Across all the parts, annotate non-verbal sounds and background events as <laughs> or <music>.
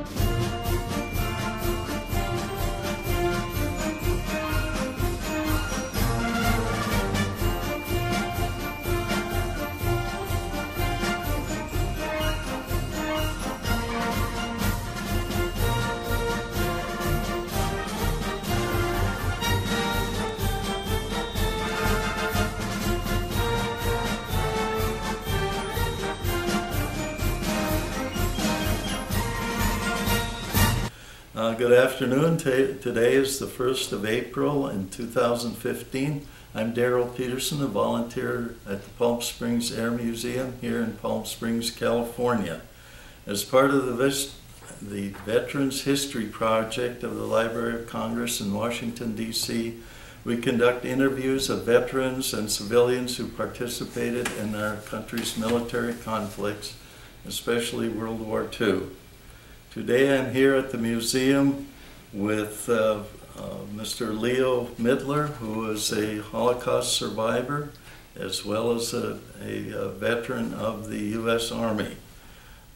Música Uh, good afternoon. Ta- Today is the 1st of April in 2015. I'm Daryl Peterson, a volunteer at the Palm Springs Air Museum here in Palm Springs, California. As part of the, the Veterans History Project of the Library of Congress in Washington, D.C., we conduct interviews of veterans and civilians who participated in our country's military conflicts, especially World War II. Today I'm here at the museum with uh, uh, Mr. Leo Mittler, who is a Holocaust survivor as well as a, a, uh veteran of the U.S. Army.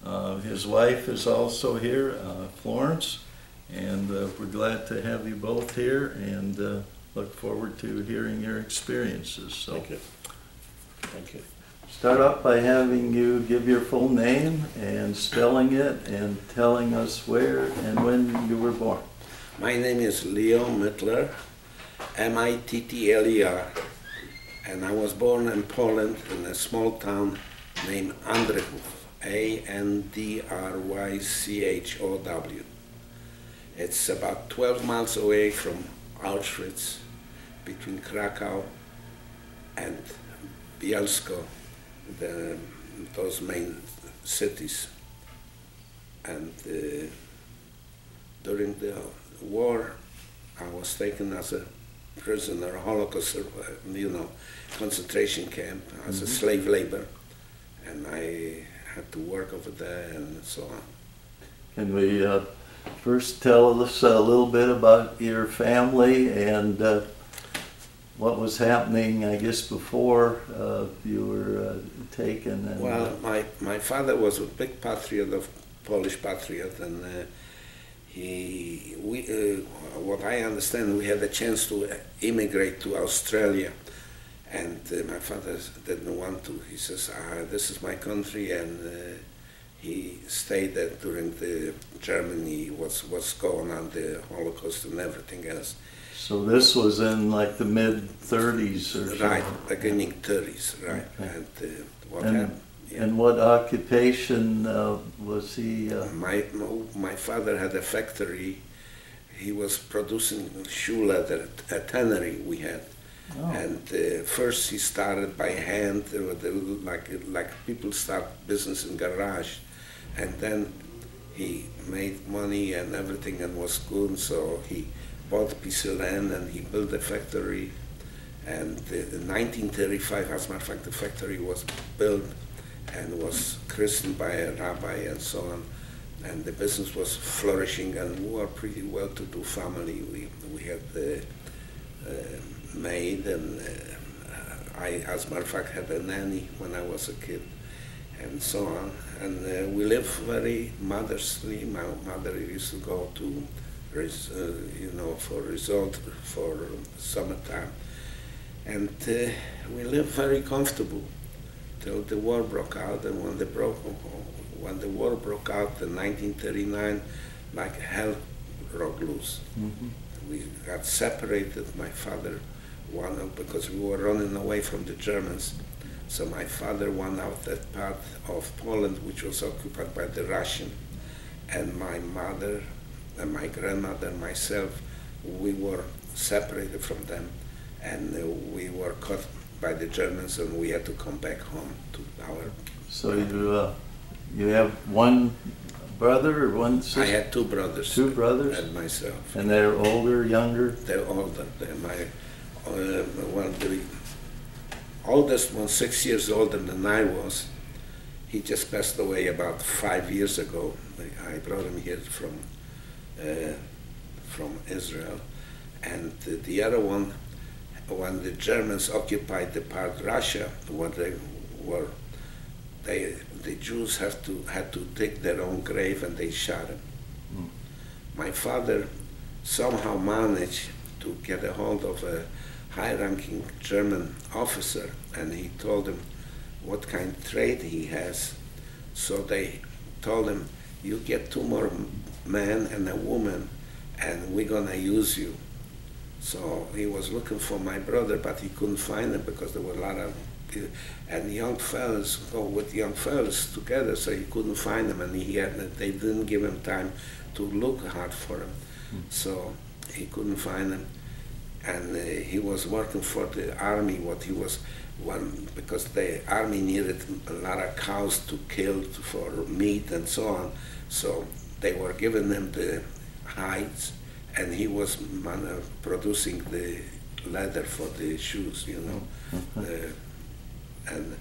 Uh, his wife is also here, uh, Florence, and uh, we're glad to have you both here and uh, look forward to hearing your experiences. So. Thank you. Thank you. Start off by having you give your full name and spelling it and telling us where and when you were born. My name is Leo Mittler, M-I-T-T-L-E-R, and I was born in Poland in a small town named Andrychów, A-N-D-R-Y-C-H-O-W. It's about 12 miles away from Auschwitz, between Krakow and Bielsko, the, those main cities. And uh, during the war, I was taken as a prisoner, Holocaust, survivor, you know, concentration camp as a Mhm. slave labor, and I had to work over there and so on. Can we uh, first tell us a little bit about your family and uh, what was happening, I guess, before uh, you were uh, taken? And, Well, my, my father was a big patriot of Polish patriot, and uh, he we uh, what I understand we had a chance to immigrate to Australia, and uh, my father didn't want to. He says, ah, "This is my country," and uh, he stayed there during the Germany what's what's going on the Holocaust and everything else. so this was in like the mid 30s or. Right, beginning 30s, right, Okay. and uh, And- yeah. And what occupation uh, was he? Uh, My, my father had a factory. He was producing shoe leather, a tannery we had. oh, And uh, first he started by hand, like, like people start business in garage. And then he made money and everything and was good, so he bought a piece of land and he built a factory. And in 1935, as a matter of fact, the factory was built and was christened by a rabbi and so on. And the business was flourishing, and we were pretty well-to-do family. We we had the uh, maid, and uh, I, as a matter of fact, had a nanny when I was a kid, and so on. And uh, we lived very modestly. My mother used to go to, uh, you know, for resort for summertime, and uh, we lived very comfortable till the war broke out. And when the broke, when the war broke out in 1939, like hell broke loose. mhm. We got separated. My father won out because we were running away from the Germans. So my father won out that part of Poland, which was occupied by the Russian, and my mother and my grandmother and myself, we were separated from them, and uh, we were caught by the Germans, and we had to come back home to our. So you uh, you have one brother or one sister? I had two brothers. Two brothers? and myself. And they're older, younger? They're older. They're my uh, one the oldest one, six years older than I was. He just passed away about five years ago. I brought him here from uh, from Israel, and the, the other one, when the Germans occupied the part Russia, when they were, they the Jews have to had to dig their own grave and they shot him. Hmm. my father somehow managed to get a hold of a high-ranking German officer, and he told him what kind of trade he has. So they told him, "You get two more men and a woman, and we're gonna use you." So he was looking for my brother, but he couldn't find him because there were a lot of and young fellas go with young fellas together, so he couldn't find them, and he had they didn't give him time to look hard for him, mm. so he couldn't find them, and uh, he was working for the army. What he was one because the army needed a lot of cows to kill for meat and so on, so they were giving him the hides, and he was man, producing the leather for the shoes, you know. Mm-hmm and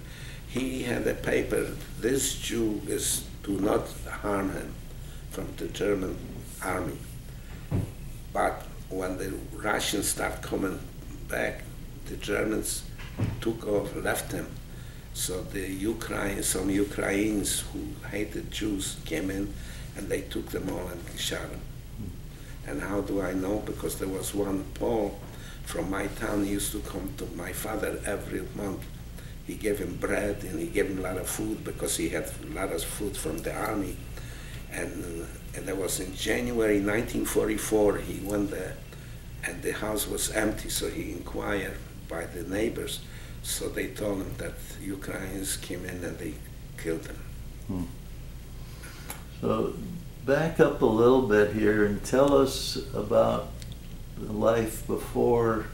he had a paper, this Jew is, do not harm him from the German army. But when the Russians start coming back, the Germans took off, left him. So the Ukraine, some Ukrainians who hated Jews came in and they took them all and shot them. And how do I know? Because there was one Paul from my town used to come to my father every month he gave him bread and he gave him a lot of food because he had a lot of food from the army. And, uh, and that was in January 1944. He went there and the house was empty, so he inquired by the neighbors. So they told him that Ukrainians came in and they killed him. Hmm. So back up a little bit here and tell us about the life before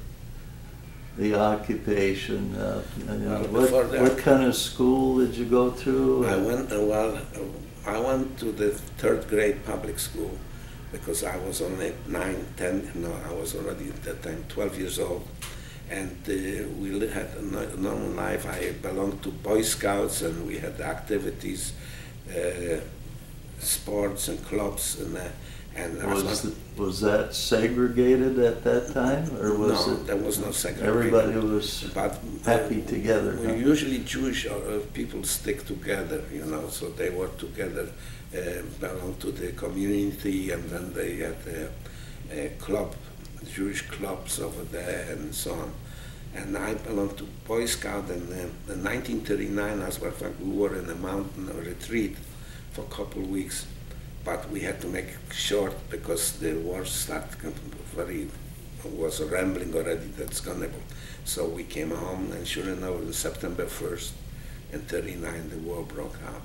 the occupation? Uh, you know, what, what kind of school did you go to? I went, uh, well, uh, I went to the third grade public school because I was only nine, ten. no, I was already at that time 12 years old. And uh, we had a normal life. I belonged to Boy Scouts and we had activities, uh, sports and clubs. and uh, and was, the, was that segregated at that time, or was no, it? there was no segregation. Everybody was but, happy uh, together. Huh? Usually, Jewish uh, people stick together, you know, so they were together, uh, belong to the community, and then they had a, a club, Jewish clubs over there, and so on. And I belonged to Boy Scout, and uh, in 1939, as well, we were in a mountain retreat for a couple of weeks but we had to make short because the war started very was rambling already that's gonna so we came home and sure enough on September 1st in 39 the war broke out.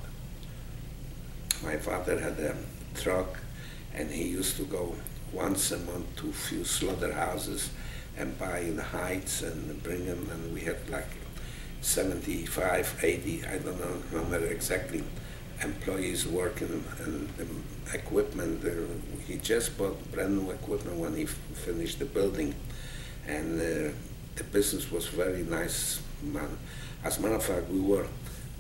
My father had a truck and he used to go once a month to a few slaughterhouses and buy in the hides and bring them and we had like 75 80 I don't know remember exactly employees working and, equipment. he just bought brand new equipment when he finished the building, and uh, the business was very nice. Man. As a matter of fact, we were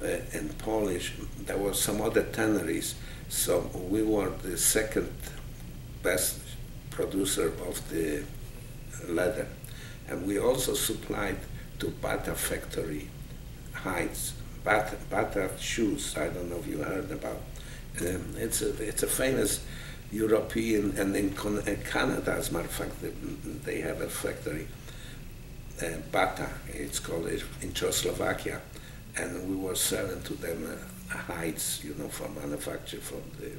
uh, in Polish. There were some other tanneries, so we were the second best producer of the leather, and we also supplied to Bata factory hides Bata, shoes. I don't know if you heard about. Um, it's a it's a famous European and in, Canada, as a matter of fact, they have a factory. Uh, Bata, it's called in Czechoslovakia, and we were selling to them uh, hides, you know, for manufacture for the.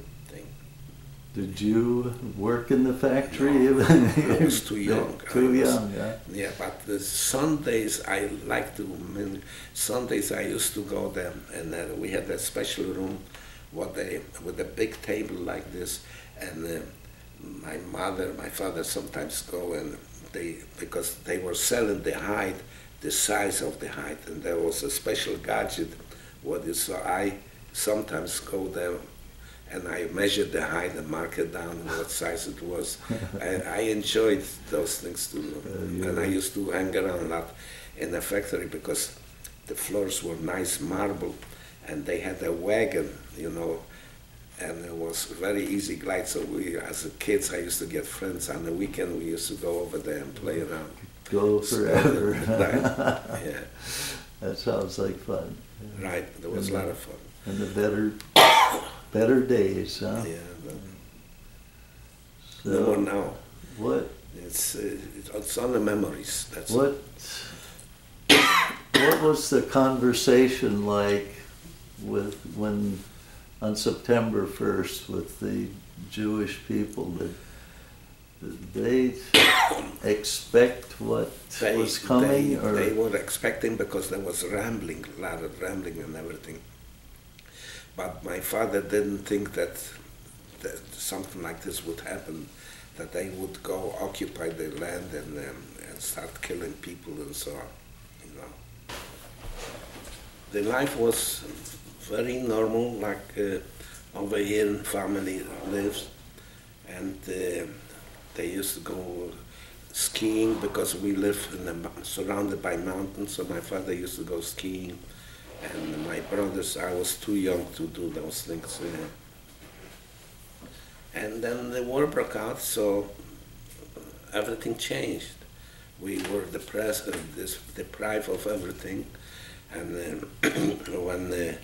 Did you work in the factory? No, I was too <laughs> young. too was, young, yeah. Yeah, but the Sundays I like to. I mean, Sundays I used to go there, and uh, we had a special room, what they with a big table like this, and uh, my mother, my father sometimes go and they because they were selling the hide, the size of the hide, and there was a special gadget. What is so I sometimes go there and I measured the height and marked it down what size it was. <laughs> I, I enjoyed those things too, uh, and I used to hang around a lot in the factory because the floors were nice marble, and they had a wagon, you know, and it was very easy glide. So we, as kids, I used to get friends on the weekend. We used to go over there and play around. Go forever. <laughs> Yeah. That sounds like fun. Yeah. Right. There was and a lot of fun. And the better <coughs> better days, huh? Yeah. no more now. what It's it's on the memories. That's what what was the conversation like with when on September first with the Jewish people that did they expect what they, was coming they, or they were expecting because there was rambling, a lot of rambling and everything. But my father didn't think that, that something like this would happen, that they would go occupy the land and, um, and start killing people and so on, you know. The life was very normal, like uh, over here family lives, and uh, they used to go skiing because we live in the, surrounded by mountains. So my father used to go skiing, and my brothers. I was too young to do those things. And then the war broke out, so everything changed. We were depressed, uh, deprived of everything, and <clears throat> when the,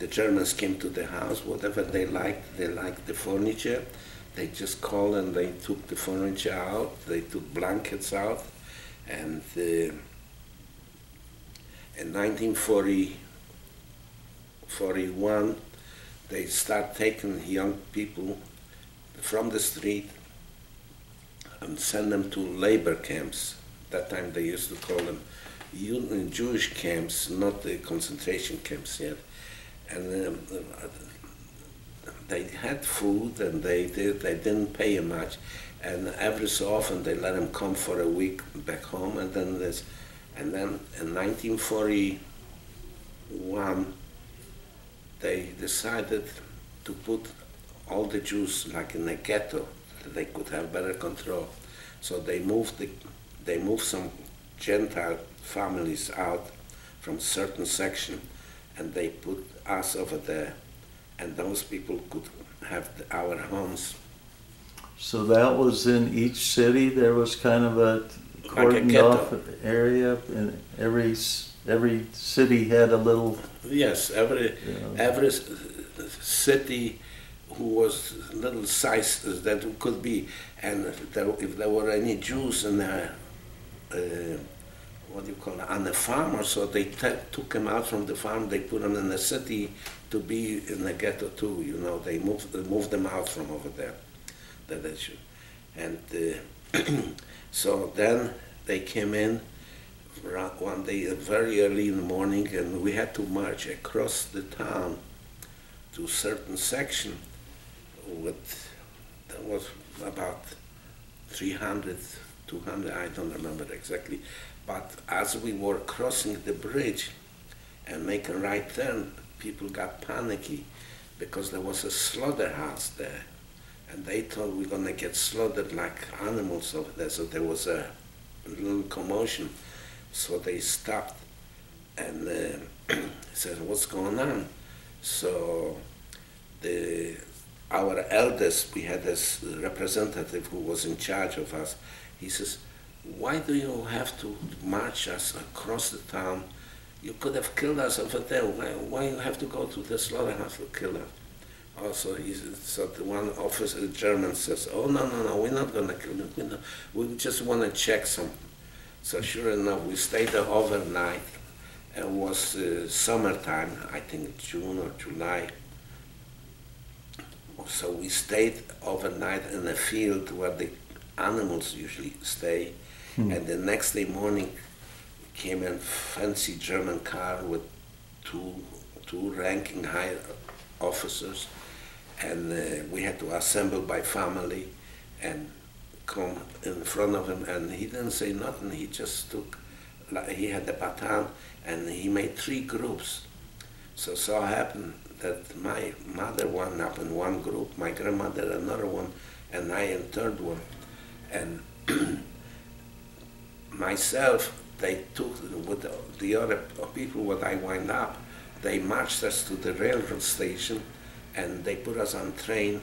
the Germans came to the house, whatever they liked, they liked the furniture. They just called and they took the furniture out. They took blankets out, and uh, in 1940, 41, they start taking young people from the street and send them to labor camps. That time they used to call them Jewish camps, not the concentration camps yet. And um, they had food and they did, they didn't pay much. And every so often they let him come for a week back home. And then this, and then in 1941 they decided to put all the Jews like in a ghetto, that they could have better control. So they moved the, they moved some Gentile families out from certain section, and they put us over there, and those people could have our homes. so that was in each city there was kind of a cordoned ghetto. off area in every every city had a little Yes, every every city who was little size that could be, and there, if there were any Jews in there. uh, what do you call it, on the farm or so, they took them out from the farm, they put them in the city to be in the ghetto too, you know, they moved, they moved them out from over there, that should. And uh, <clears throat> so then they came in one day, uh, very early in the morning, and we had to march across the town to a certain section with, there was about 300, 200, I don't remember exactly. But as we were crossing the bridge and making right turn, people got panicky because there was a slaughterhouse there. And they thought we going to get slaughtered like animals over there. So there was a little commotion. So they stopped and uh, <clears throat> said, what's going on? So the, our eldest, we had this representative who was in charge of us. He says, why do you have to march us across the town? You could have killed us over there. Why, why you have to go to the slaughterhouse to kill us? Also, he so the one officer, the German, says, "Oh no, no, no, we're not going to kill you. We, we just want to check something." So sure enough, we stayed there overnight. It was uh, summertime, I think June or July. So we stayed overnight in a field where the animals usually stay. And the next day morning came a fancy German car with two, two ranking high officers. And uh, we had to assemble by family and come in front of him. And he didn't say nothing. He just took, like, he had the baton and he made three groups. So so happened that my mother wound up in one group, my grandmother another one, and I in third one. And <clears throat> myself, they took with the, the other people what I wind up, they marched us to the railroad station, and they put us on train,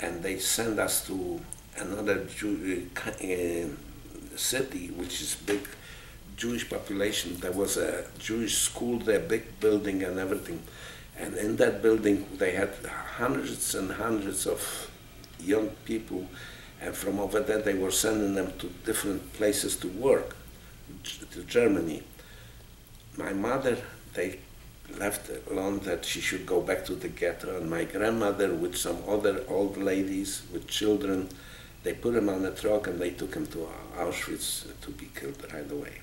and they sent us to another Jew, uh, uh, city, which is big Jewish population. There was a Jewish school there, big building and everything. And in that building, they had hundreds and hundreds of young people, And from over there, they were sending them to different places to work, to Germany. My mother, they left alone that she should go back to the ghetto, and my grandmother, with some other old ladies with children, they put him on a truck and they took him to Auschwitz to be killed right away.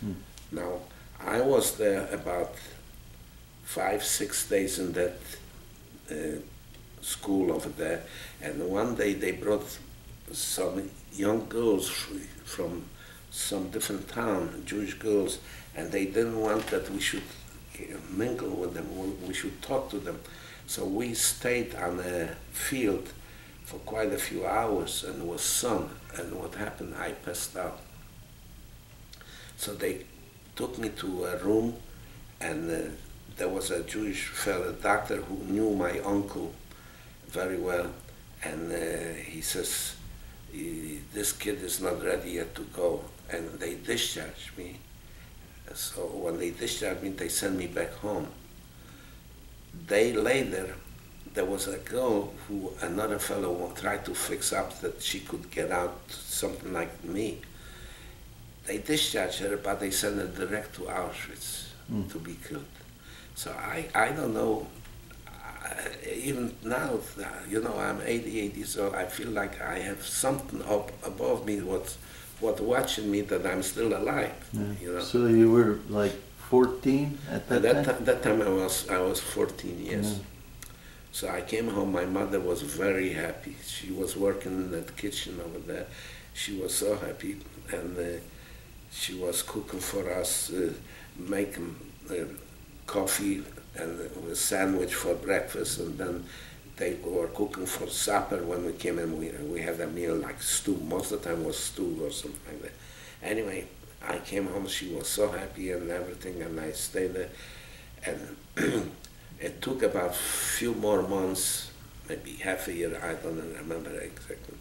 Hmm. Now, I was there about five, six days in that uh, school over there, and one day they brought some young girls from some different town, Jewish girls, and they didn't want that we should mingle with them, we should talk to them. So we stayed on a field for quite a few hours and was sun, and what happened, I passed out. So they took me to a room and uh, there was a Jewish fellow doctor who knew my uncle very well, and uh, he says, "This kid is not ready yet to go," and they discharged me. So when they discharged me, they sent me back home. Day later, there was a girl who another fellow tried to fix up that she could get out, something like me. They discharged her, but they sent her direct to Auschwitz mm. to be killed. So I, I don't know, even now, you know, I'm 88 years old, I feel like I have something up above me what's what watching me that I'm still alive. Yeah. You know? So you were like 14 at that, at that time? that time I was I was 14 years. Yeah. So I came home. My mother was very happy. She was working in the kitchen over there. She was so happy, and uh, she was cooking for us, uh, making uh, coffee and a sandwich for breakfast, and then they were cooking for supper when we came in. We, we had a meal like stew. Most of the time was stew or something like that. Anyway, I came home. She was so happy and everything, and I stayed there. And <clears throat> it took about a few more months, maybe half a year. I don't remember exactly.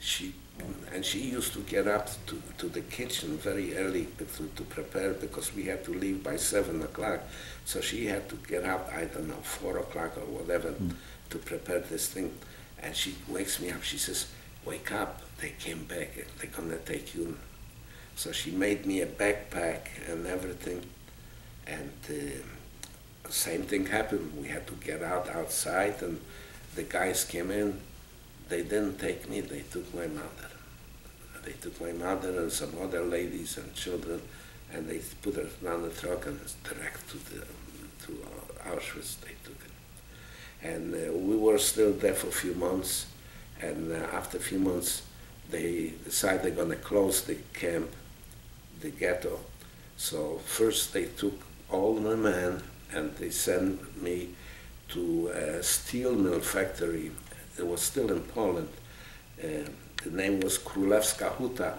She and she used to get up to, to the kitchen very early to, to prepare because we had to leave by seven o'clock. So she had to get up, I don't know, four o'clock or whatever. Mm to prepare this thing. And she wakes me up. She says, "Wake up! They came back. They're gonna take you." So she made me a backpack and everything. And uh, same thing happened. We had to get out outside, and the guys came in. They didn't take me. They took my mother. They took my mother and some other ladies and children, and they put her on the truck and direct to the to Auschwitz. They took it and uh, we were still there for a few months. And uh, after a few months, they decided they're going to close the camp, the ghetto. So first they took all the men and they sent me to a steel mill factory. It was still in Poland. Uh, the name was Królewska Huta,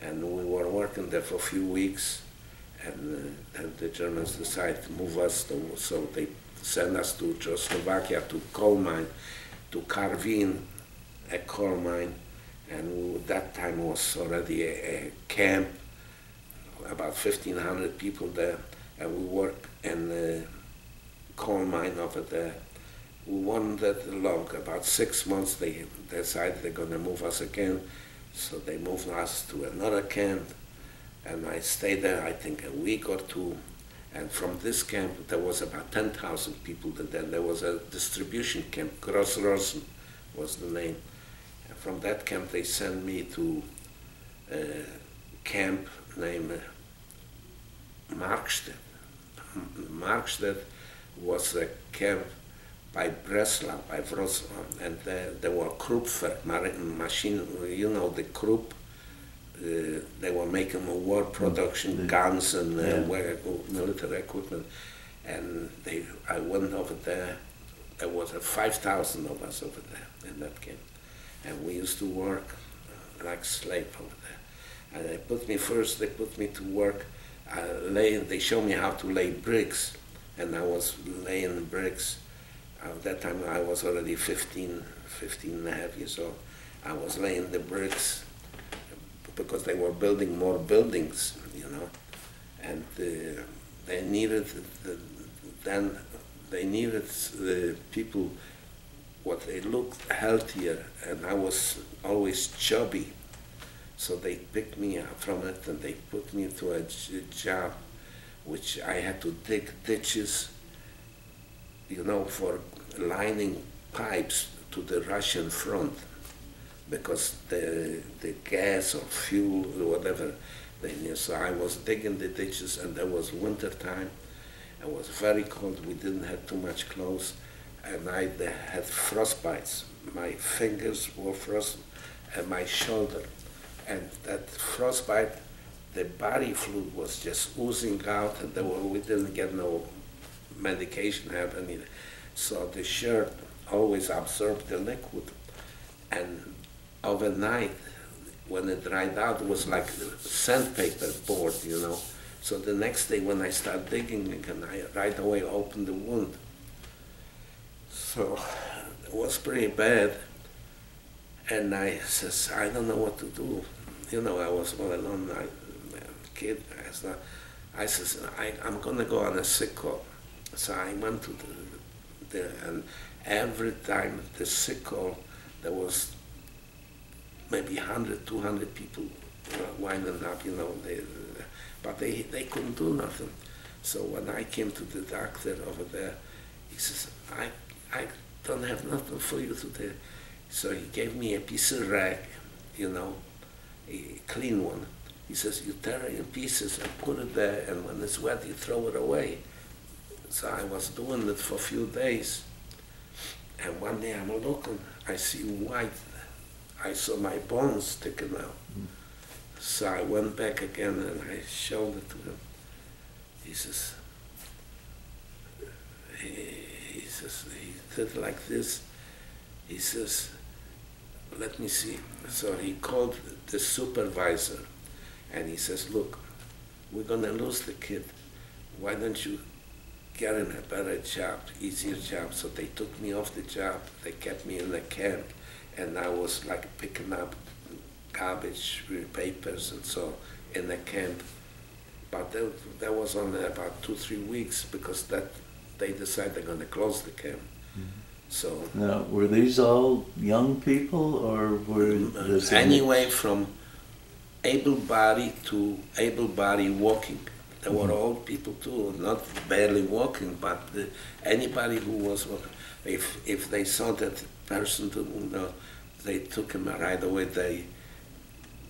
and we were working there for a few weeks. And uh, the Germans decided to move us, to, so they send us to Czechoslovakia to coal mine, to Karvin, a coal mine, and we, that time was already a, a, camp, about 1,500 people there, and we worked in the coal mine over there. We weren't that long, about six months they decided they're going to move us again, so they moved us to another camp, and I stayed there, I think, a week or two, and from this camp, there was about 10,000 people then. There was a distribution camp, Grossrosen was the name. And from that camp, they sent me to a camp named Markstedt. Markstedt was a camp by Breslau, by Wrocław, and there, there were Kruppwerk, machine, you know, the Krupp uh, they were making war production, mm. guns and uh, yeah. military equipment. And they, I went over there. There was 5,000 of us over there in that camp. And we used to work uh, like slave over there. And they put me first, they put me to work, uh, laying, they showed me how to lay bricks. And I was laying bricks. At that time I was already 15, 15 and a half years old. I was laying the bricks because they were building more buildings, you know, and uh, they needed the, then they needed the people what they looked healthier, and I was always chubby. So they picked me up from it and they put me into a job, which I had to dig ditches, you know, for lining pipes to the Russian front, because the the gas or fuel or whatever they knew. So I was digging the ditches, and there was winter time. It was very cold. We didn't have too much clothes, and I had frostbites. My fingers were frozen, and my shoulder, and that frostbite, the body fluid was just oozing out, and were, we didn't get no medication happening. So the shirt always absorbed the liquid, and overnight, when it dried out, it was like sandpaper board, you know. So the next day when I start digging again, I right away opened the wound. So it was pretty bad. And I says, I don't know what to do. You know, I was all alone, I, kid. I said, I says, I, I'm gonna go on a sick call. So I went to the, the and every time the sick call, there was maybe 100, 200 people winding up, you know, they, but they, they couldn't do nothing. So when I came to the doctor over there, he says, I, I don't have nothing for you today. So he gave me a piece of rag, you know, clean one. He says, you tear it in pieces and put it there, and when it's wet, you throw it away. So I was doing it for a few days. And one day I'm looking, I see white. I saw my bones sticking out. So I went back again and I showed it to him. He says, he, he says, he did like this. He says, let me see. So he called the supervisor and he says, look, we're going to lose the kid. Why don't you get him a better job, easier job? So they took me off the job. They kept me in the camp and I was like picking up garbage papers and so in the camp. But that, was only about two, three weeks because that they decided they're going to close the camp. Mm-hmm. So now, were these all young people, or were this anyway from able-bodied to able-bodied walking? There mm-hmm. were old people too, not barely walking, but the, anybody who was if if they saw that person, to, you know, they took him right away. They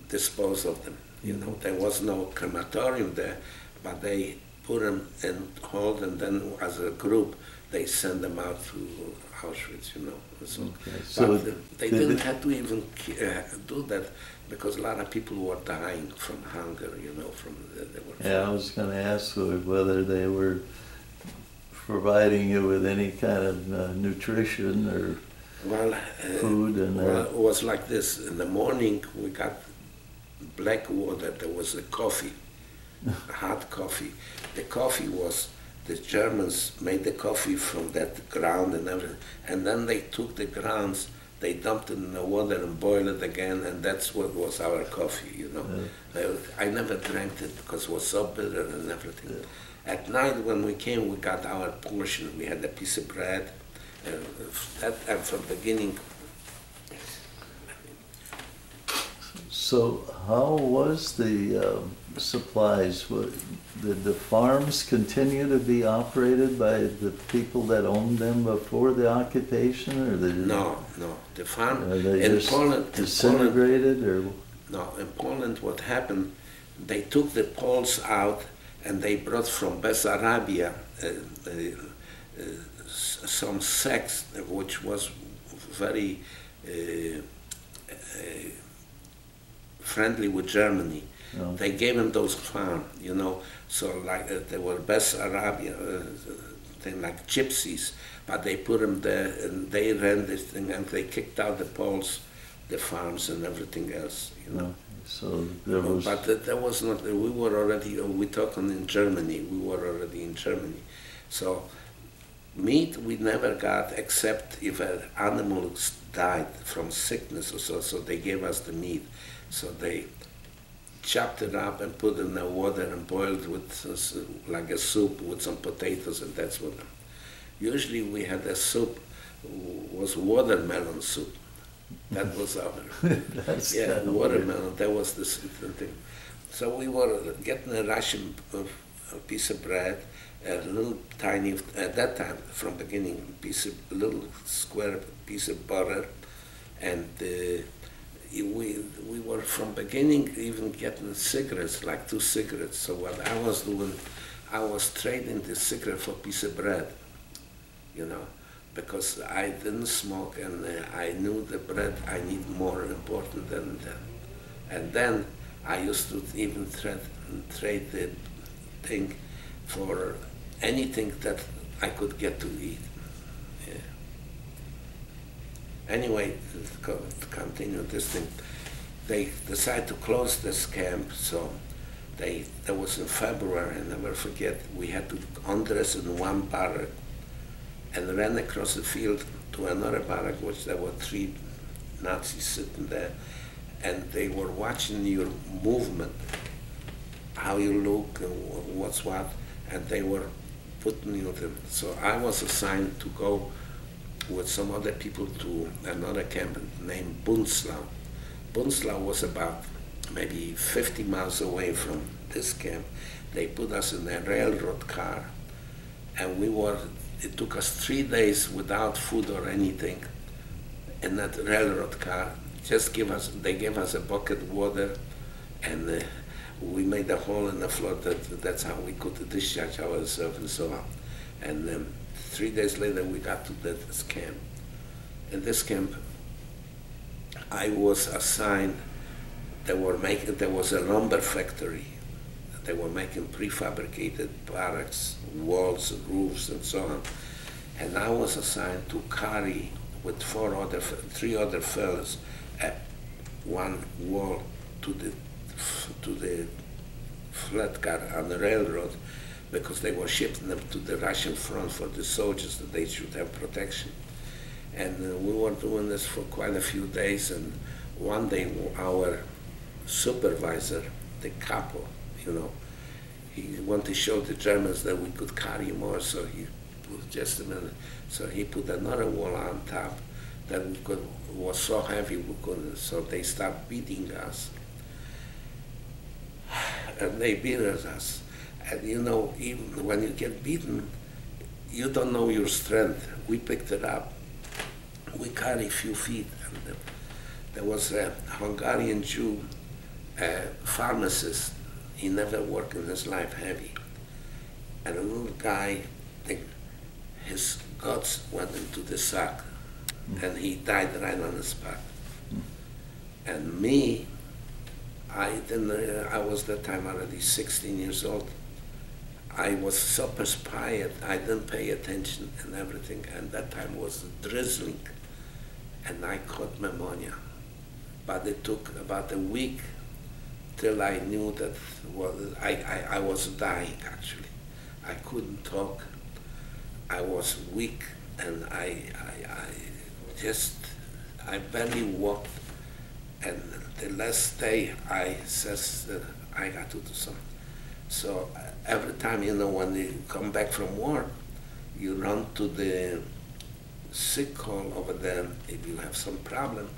disposed of them. You know, there was no crematorium there, but they put them in hold, and then as a group, they send them out to Auschwitz. You know, so, okay. so they didn't have to even uh, do that because a lot of people were dying from hunger. You know, from the, they were. Yeah, I was going to ask whether they were providing you with any kind of uh, nutrition or well, uh, food and well, it was like this. In the morning, we got black water. There was a coffee, hot coffee. The coffee was the Germans made the coffee from that ground and everything, and then they took the grounds, they dumped it in the water and boiled it again, and that's what was our coffee. You know, yeah. I never drank it because it was so bitter and everything. Yeah. At night when we came, we got our portion. We had a piece of bread And that, and from beginning. So how was the um, supplies? Did the farms continue to be operated by the people that owned them before the occupation, or the no, no, the farm in Poland disintegrated, or no, in Poland, what happened? They took the Poles out and they brought from Bessarabia uh, uh, some sects which was very uh, uh, friendly with Germany. Oh. They gave them those farms, you know. So like uh, they were Bessarabia, uh, thing like gypsies, but they put them there and they ran this thing and they kicked out the Poles, the farms and everything else, you know. So there was. But there was not. We were already. We talking in Germany. We were already in Germany, so Meat we never got except if an animal died from sickness or so, so they gave us the meat. So they chopped it up and put it in the water and boiled with uh, like a soup with some potatoes and that's what. Usually we had a soup was watermelon soup. That <laughs> was our yeah watermelon. That was the thing. So we were getting a ration of a piece of bread, a little tiny at that time from beginning piece of little square piece of butter, and uh, we we were from beginning even getting cigarettes like two cigarettes. So what I was doing, I was trading the cigarette for piece of bread, you know, because I didn't smoke and uh, I knew the bread I need more important than that. And then I used to even trade, trade the thing for anything that I could get to eat. Anyway, to continue this thing, they decided to close this camp, so they, that was in February, I never forget, we had to undress in one barrack and ran across the field to another barrack, which there were three Nazis sitting there, and they were watching your movement, how you look and what's what, and they were putting you there. So I was assigned to go with some other people to another camp named Bunzlau. Bunzlau was about maybe 50 miles away from this camp. They put us in a railroad car, and we were. It took us three days without food or anything in that railroad car. Just give us. They gave us a bucket of water, and uh, we made a hole in the floor. That that's how we could discharge ourselves and so on. And um, three days later, we got to this camp. In this camp, I was assigned. They were making. There was a lumber factory. They were making prefabricated barracks, walls, roofs, and so on. And I was assigned to carry with four other, three other fellows, at one wall to the to the flat car on the railroad because they were shipping them to the Russian front for the soldiers that they should have protection. And uh, we were doing this for quite a few days. And one day, our supervisor, the capo, you know, he wanted to show the Germans that we could carry more. So he put just a minute. So he put another wall on top that we could was so heavy we couldn't. So they stopped beating us, <sighs> and they beat us. And you know, even when you get beaten, you don't know your strength. We picked it up. We carry a few feet. And there was a Hungarian Jew, a pharmacist. He never worked in his life heavy. And a little guy, his guts went into the sack, hmm. and he died right on the spot. Hmm. And me, I didn't. I was that time already 16 years old. I was so perspired, I didn't pay attention and everything. And that time was drizzling, and I caught pneumonia. But it took about a week till I knew that well, I, I, I was dying actually. I couldn't talk. I was weak, and I, I, I just, I barely walked. And the last day, I says that uh, I got to do something. So every time, you know, when you come back from war, you run to the sick hall over there if you have some problem.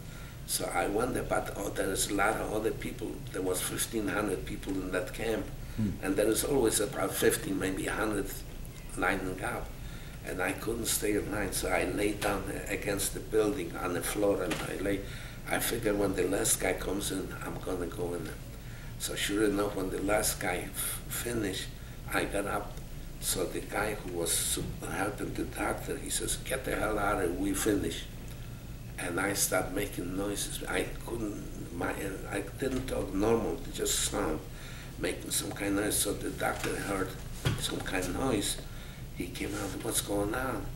So I went there, but oh, there is a lot of other people. There was 1,500 people in that camp, hmm. and there is always about 50, maybe 100 lining up. And I couldn't stay in line, so I lay down against the building on the floor, and I lay. I figured when the last guy comes in, I'm gonna go in there. So sure enough, when the last guy finished, I got up. So the guy who was helping the doctor, he says, "Get the hell out of here, we finish." And I started making noises. I couldn't. My I didn't talk normal, just sound, making some kind of noise. So the doctor heard some kind of noise. He came out. What's going on?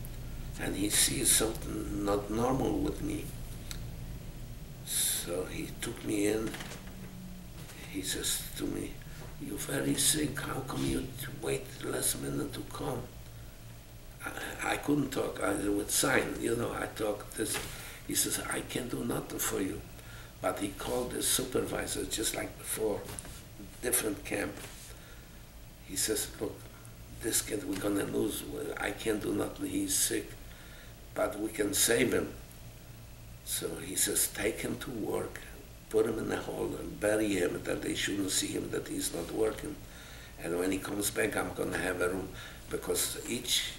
And he sees something not normal with me. So he took me in. He says to me, "You're very sick. How come you wait last minute to come?" I, I couldn't talk. I would sign. You know, I talked this. He says, "I can't do nothing for you," but he called the supervisor just like before, different camp. He says, "Look, this kid we're gonna lose. I can't do nothing. He's sick." but we can save him. So he says, take him to work, put him in the hole and bury him that they shouldn't see him that he's not working. And when he comes back, I'm going to have a room because each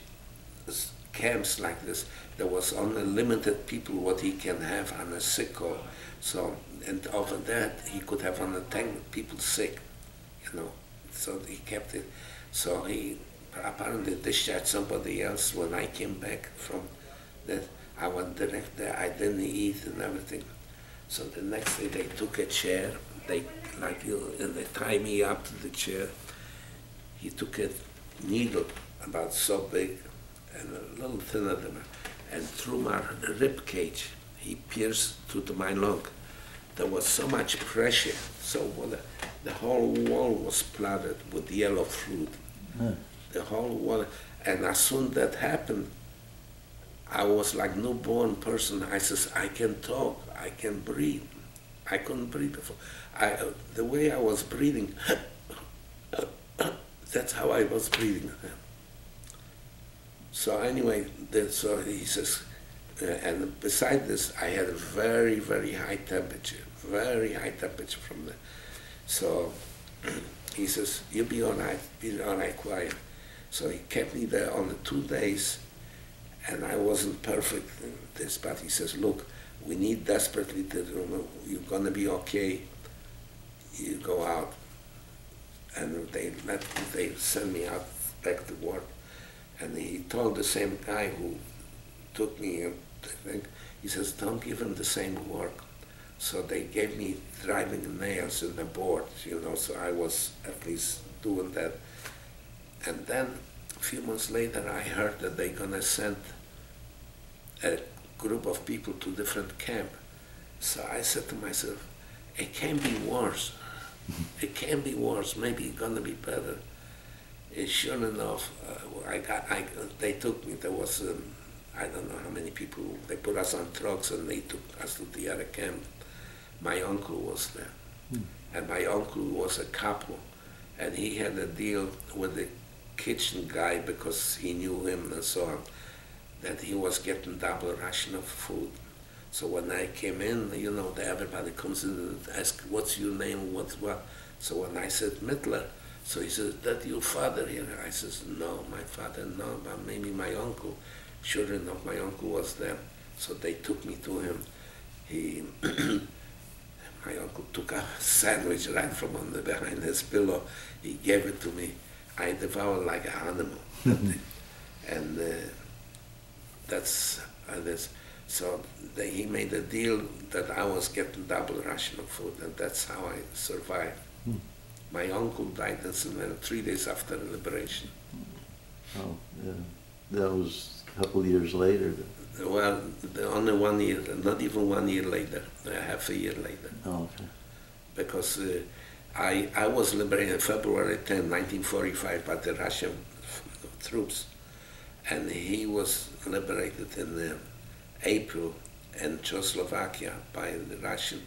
camps like this, there was only limited people what he can have on a sick. So, and over that, he could have on a 10 people sick, you know. So he kept it. So he apparently discharged somebody else when I came back from that. I went direct there. I didn't eat and everything. So the next day they took a chair. They like you, and they tied me up to the chair. He took a needle about so big and a little thinner than that, and through my rib cage he pierced through my lung. There was so much pressure, so the, the whole wall was flooded with yellow fruit. Huh. Hmm. The whole wall, and as soon that happened, I was like newborn person. I says, I can talk, I can breathe. I couldn't breathe before. I, uh, the way I was breathing, <coughs> that's how I was breathing. So anyway, the, so he says, uh, and beside this, I had a very, very high temperature, very high temperature from the, so <clears throat> he says, you'll be all right, be all right, quiet. So he kept me there on the two days, and I wasn't perfect in this, but he says, look, we need desperately to, you're going to be okay, you go out. And they let, they send me out back to work. And he told the same guy who took me, I think, he says, don't give him the same work. So they gave me driving nails in the boards, you know, so I was at least doing that. And then a few months later, I heard that they're going to send a group of people to different camp. So I said to myself, it can be worse. It can be worse. Maybe it's going to be better And sure enough, uh, I got, I, they took me, there was, um, I don't know how many people, they put us on trucks and they took us to the other camp. My uncle was there. Hmm. And my uncle was a couple. And he had a deal with the kitchen guy because he knew him and so on, that he was getting double ration of food. So when I came in, you know, the everybody comes in and asks, what's your name, what's what? So when I said Mittler, so he says, that your father here? I says, no, my father, no, but maybe my uncle. Children of my uncle was there. So they took me to him. He, <clears throat> my uncle took a sandwich right from under behind his pillow. He gave it to me. I devoured like an animal. <laughs> and uh, that's, uh, that's so they, he made a deal that I was getting double ration of food, and that's how I survived. Hmm. My uncle died in Savannah three days after the liberation. Oh, yeah. That was a couple of years later. Well, only one year, not even one year later, half a year later. Oh, okay. Because uh, I, I was liberated February 10, 1945 by the Russian troops, and he was liberated in uh, April in Czechoslovakia by the Russian,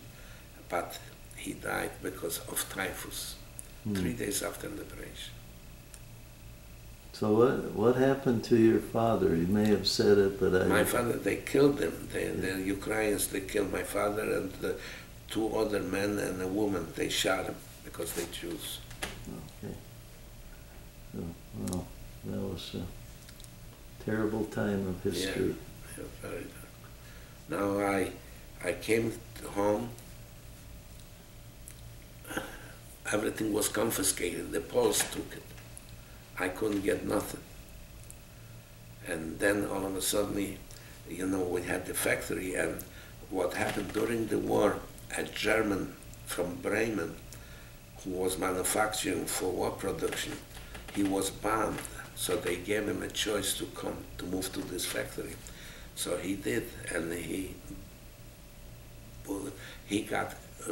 but he died because of typhus hmm. three days after liberation. So what what happened to your father? You may have said it, but I. My father, they killed him. They, the Ukrainians, they killed my father and the two other men and a woman. They shot him because they Jews. Okay. So, well, that was a terrible time of history. Yeah, very. Now I, I came home everything was confiscated. The Poles took it. I couldn't get nothing. And then all of a sudden, you know, we had the factory, and what happened during the war, a German from Bremen, who was manufacturing for war production, he was banned. So they gave him a choice to come to move to this factory. So he did, and he he got uh,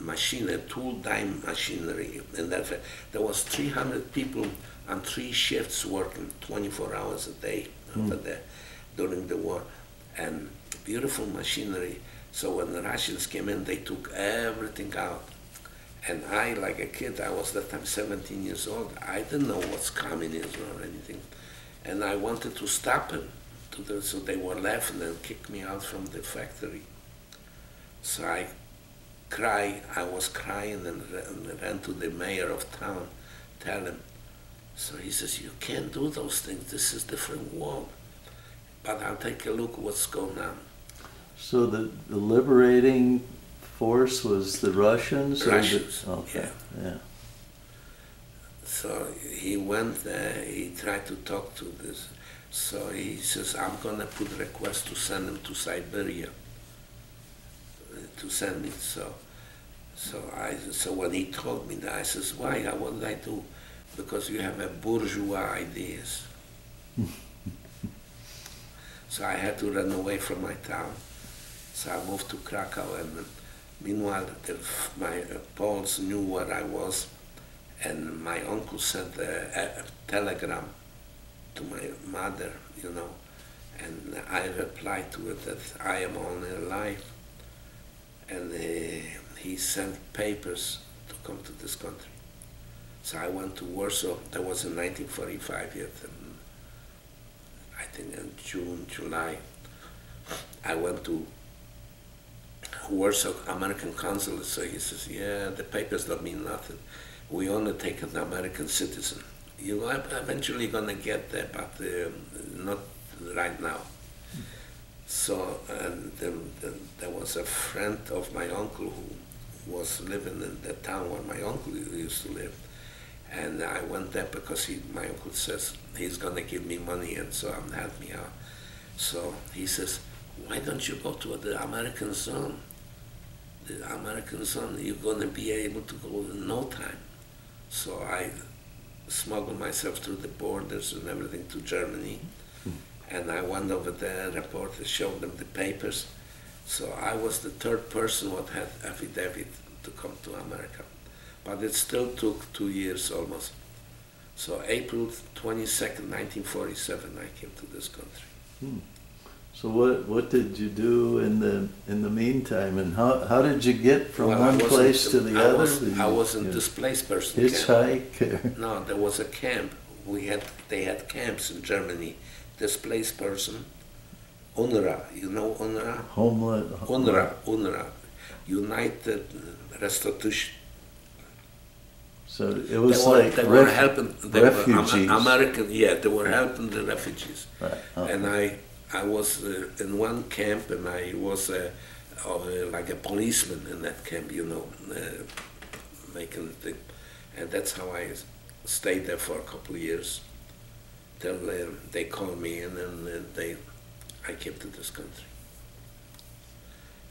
machine, a tool dime machinery. And that, there was 300 people on three shifts working 24 hours a day mm. over there during the war. And beautiful machinery. So when the Russians came in, they took everything out. And I, like a kid, I was that time 17 years old. I didn't know what's communism or anything. And I wanted to stop him. to the, so they were laughing and kicked me out from the factory. So I cry, I was crying and ran, ran to the mayor of town, tell him. So he says, you can't do those things, this is different world. But I'll take a look what's going on. So the, the liberating force was the Russians? or the- Russians, Okay, yeah. So he went there, he tried to talk to this. So he says, I'm gonna put request to send him to Siberia. To send me, so, so I, so when he told me that, I says, why, what did I do? Because you have a bourgeois ideas. <laughs> So I had to run away from my town. So I moved to Krakow and meanwhile, my Poles knew where I was and my uncle sent a, a telegram to my mother, you know, and I replied to it that I am only alive. And uh, he sent papers to come to this country. So I went to Warsaw. That was in 1945 yet. And I think in June, July, I went to Warsaw American consulate. So he says, yeah, the papers don't mean nothing we only take an American citizen. You are eventually going to get there, but um, not right now. So, and there was a friend of my uncle who was living in the town where my uncle used to live. And I went there because he, my uncle says he's going to give me money and so on, help me out. So he says, why don't you go to the American zone? The American zone, you're going to be able to go in no time. So I smuggled myself through the borders and everything to Germany. And I went over there, reported, showed them the papers. So I was the third person what had affidavit to come to America. But it still took two years almost. So April 22nd, 1947, I came to this country. Hmm. So what, what did you do in the, in the meantime, and how, how did you get from Well, one place to the I other? was- Did I wasn't displaced person. Hitchhike? <laughs> No, there was a camp. We had they had camps in Germany. Displaced person, UNRRA. You know UNRRA? Homeland? UNRRA, UNRRA, United Restitution. So it They was were, like they were helping they were refugees. Am- American. Yeah, they were helping the refugees. Right, okay. And I I was uh, in one camp, and I was uh, uh, like a policeman in that camp. You know, making the thing, and that's how I stayed there for a couple of years till they called me in, and they I came to this country.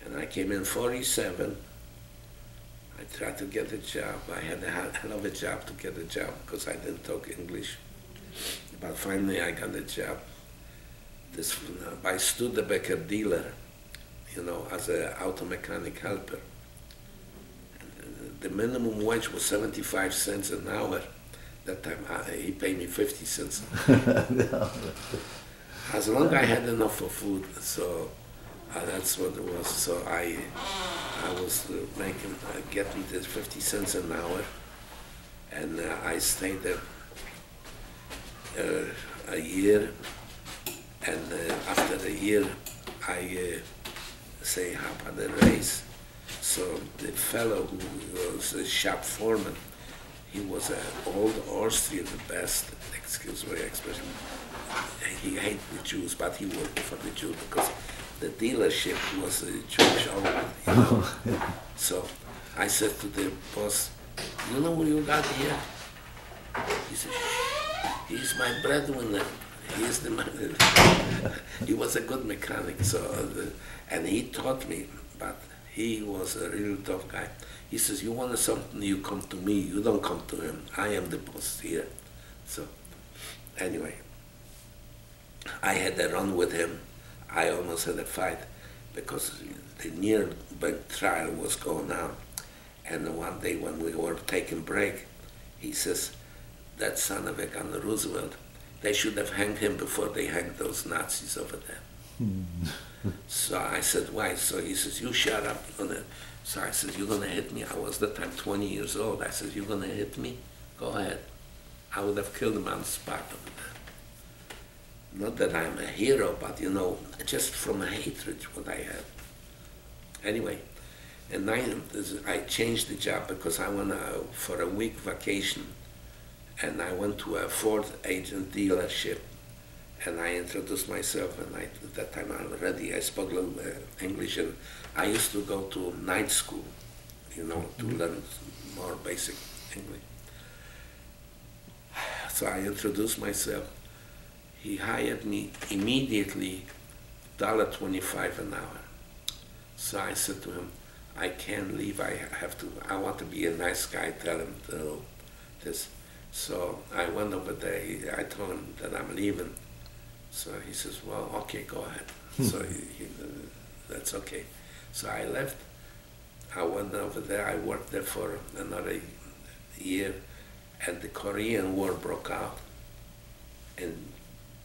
And I came in 47. I tried to get a job. I had a hell <laughs> of a job to get a job because I didn't talk English. But finally, I got a job. This uh, by Studebaker dealer, you know, as a auto mechanic helper. And, uh, the minimum wage was 75 cents an hour. That time, uh, he paid me 50 cents. <laughs> As long as I had enough for food, so uh, that's what it was. So I, I was uh, making, uh, getting this 50 cents an hour, and uh, I stayed there uh, a year, and uh, after a year, I uh, say, how about the race. So the fellow who was a shop foreman, he was an old Austrian, the best, excuse my expression, he hated the Jews, but he worked for the Jews because the dealership was a Jewish owned. You know? <laughs> so I said to the boss, you know what you got here? He said, he's my breadwinner. Man. <laughs> he was a good mechanic, so uh, and he taught me, but he was a real tough guy. He says, you want something, you come to me. You don't come to him. I am the boss here. So anyway, I had a run with him. I almost had a fight because the Nuremberg trial was going on. And one day when we were taking break, he says, that son of a gun, Roosevelt, they should have hanged him before they hanged those Nazis over there. so I said, why? So he says, you shut up. You're gonna... So I said, you're going to hit me? I was that time 20 years old. I said, you're going to hit me? Go ahead. I would have killed him on the spot over there. not that I'm a hero, but you know, just from a hatred what I had. Anyway, and I, I changed the job because I went uh, for a week vacation, and I went to a Ford agent dealership, and I introduced myself, and I, at that time already I spoke a little uh, English, and I used to go to night school, you know, to learn more basic English. So I introduced myself. He hired me immediately, dollar twenty-five an hour. So I said to him, I can't leave. I have to. I want to be a nice guy. Tell him to this. So I went over there. He, I told him that I'm leaving. So he says, "Well, okay, go ahead." Hmm. so he, he, that's okay. So I left. I went over there. I worked there for another year, and the Korean War broke out. In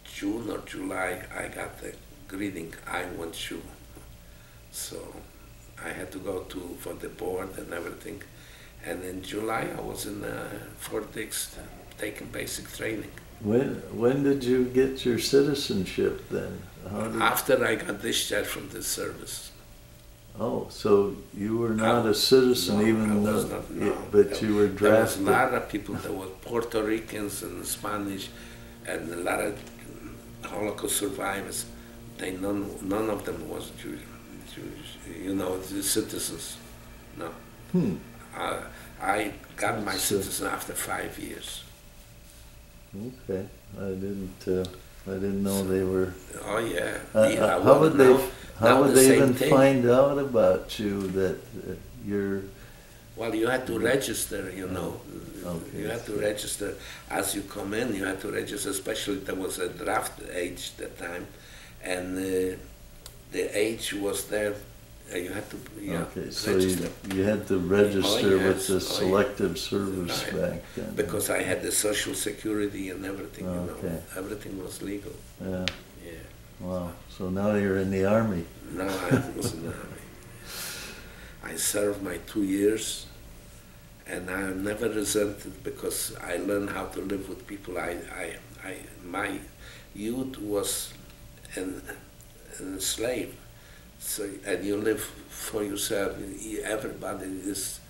June or July, I got the greeting, "I want you." So I had to go to for the board and everything. And in July, I was in uh, Fort Dix uh, taking basic training. When when did you get your citizenship then? After I got discharged from the service. oh, so you were not a citizen No, even I though, was not, no. but you were drafted. There was a lot of people. There were Puerto Ricans and Spanish, and a lot of Holocaust survivors. They none none of them was Jewish. Jewish you know, the citizens. No. Hmm. Uh, I got my So- citizen after five years. Okay, I didn't. Uh, I didn't know they were. Oh yeah. Uh, yeah uh, how would they? How would the they even thing. find out about you that uh, you're? Well, you had to register, you know. Okay. You had to register as you come in. You had to register, especially there was a draft age that time, and uh, the age was there. Uh, you had to yeah, okay, so register you, you had to register with yes. the Oh, yeah. selective service Right. back then. because I had the social security and everything. You Okay. know, everything was legal. Yeah. Yeah. Wow. So now you're in the army. No, I was in the army. I served my two years, and I never resented because I learned how to live with people. I, I, I my youth was an, an slave, so and you live for yourself. Everybody is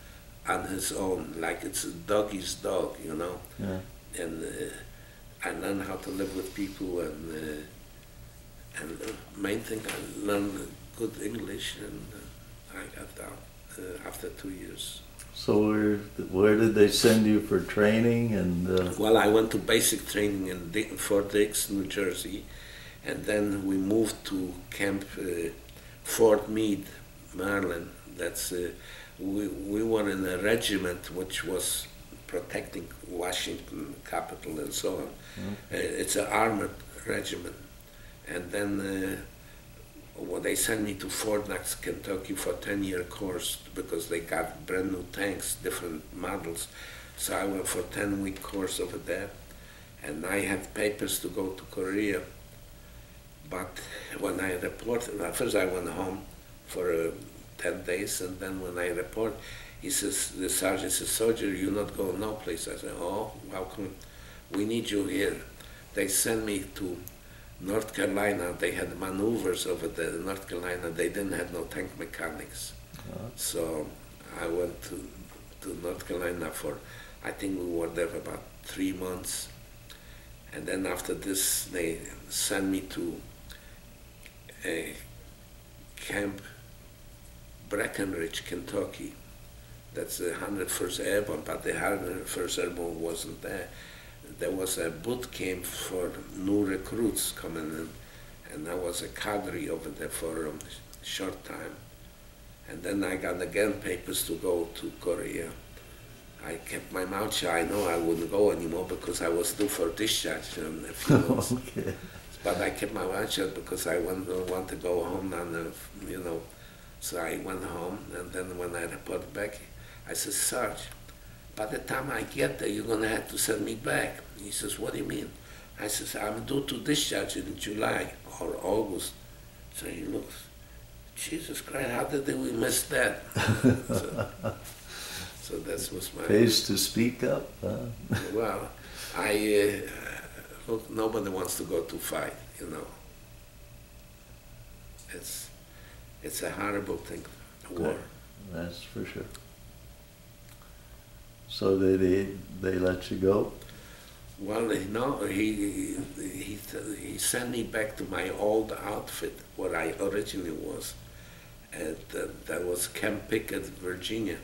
on his own, like it's a doggy's dog, you know. Yeah. And uh, I learned how to live with people and. Uh, and the main thing, I learned good English, and uh, I got out uh, after two years. So where where did they send you for training and? Uh, Well, I went to basic training in Fort Dix, New Jersey, and then we moved to Camp uh, Fort Meade, Maryland. That's uh, we we were in a regiment which was protecting Washington capital and so on. Uh, it's an armored regiment, and then. Uh, well, they sent me to Fort Knox, Kentucky for a 10 year course because they got brand new tanks, different models. So I went for a 10 week course over there. And I had papers to go to Korea. But when I reported, first I went home for uh, 10 days. And then when I report, he says, the sergeant says, Soldier, you're not go no place. I said, Oh, how come? We need you here. They sent me to North Carolina, they had maneuvers over there. In North Carolina, they didn't have no tank mechanics. Uh. So I went to, to North Carolina for, I think we were there for about three months. And then after this, they sent me to camp, Breckinridge, Kentucky. That's the 101st Airborne, but the 101st Airborne wasn't there there was a boot camp for new recruits coming in, and I was a cadre over there for a short time. And then I got again papers to go to Korea. I kept my mouth shut. I know I wouldn't go anymore because I was due for discharge in a few months. okay. But I kept my mouth shut because I want, want to go home and, uh, you know. So I went home, and then when I reported back, I said, Sarge, by the time I get there, you're going to have to send me back. He says, what do you mean? I says, I'm due to discharge in July or August. So he looks, Jesus Christ, how did we miss that? <laughs> so, so that was my... Pays to speak up. Huh? Well, I, uh, nobody wants to go to fight. you know. It's it's a horrible thing, war. Okay. That's for sure. So they they, they let you go? Well, know, he, he, he sent me back to my old outfit, where I originally was. And uh, that was Camp Pickett, Virginia.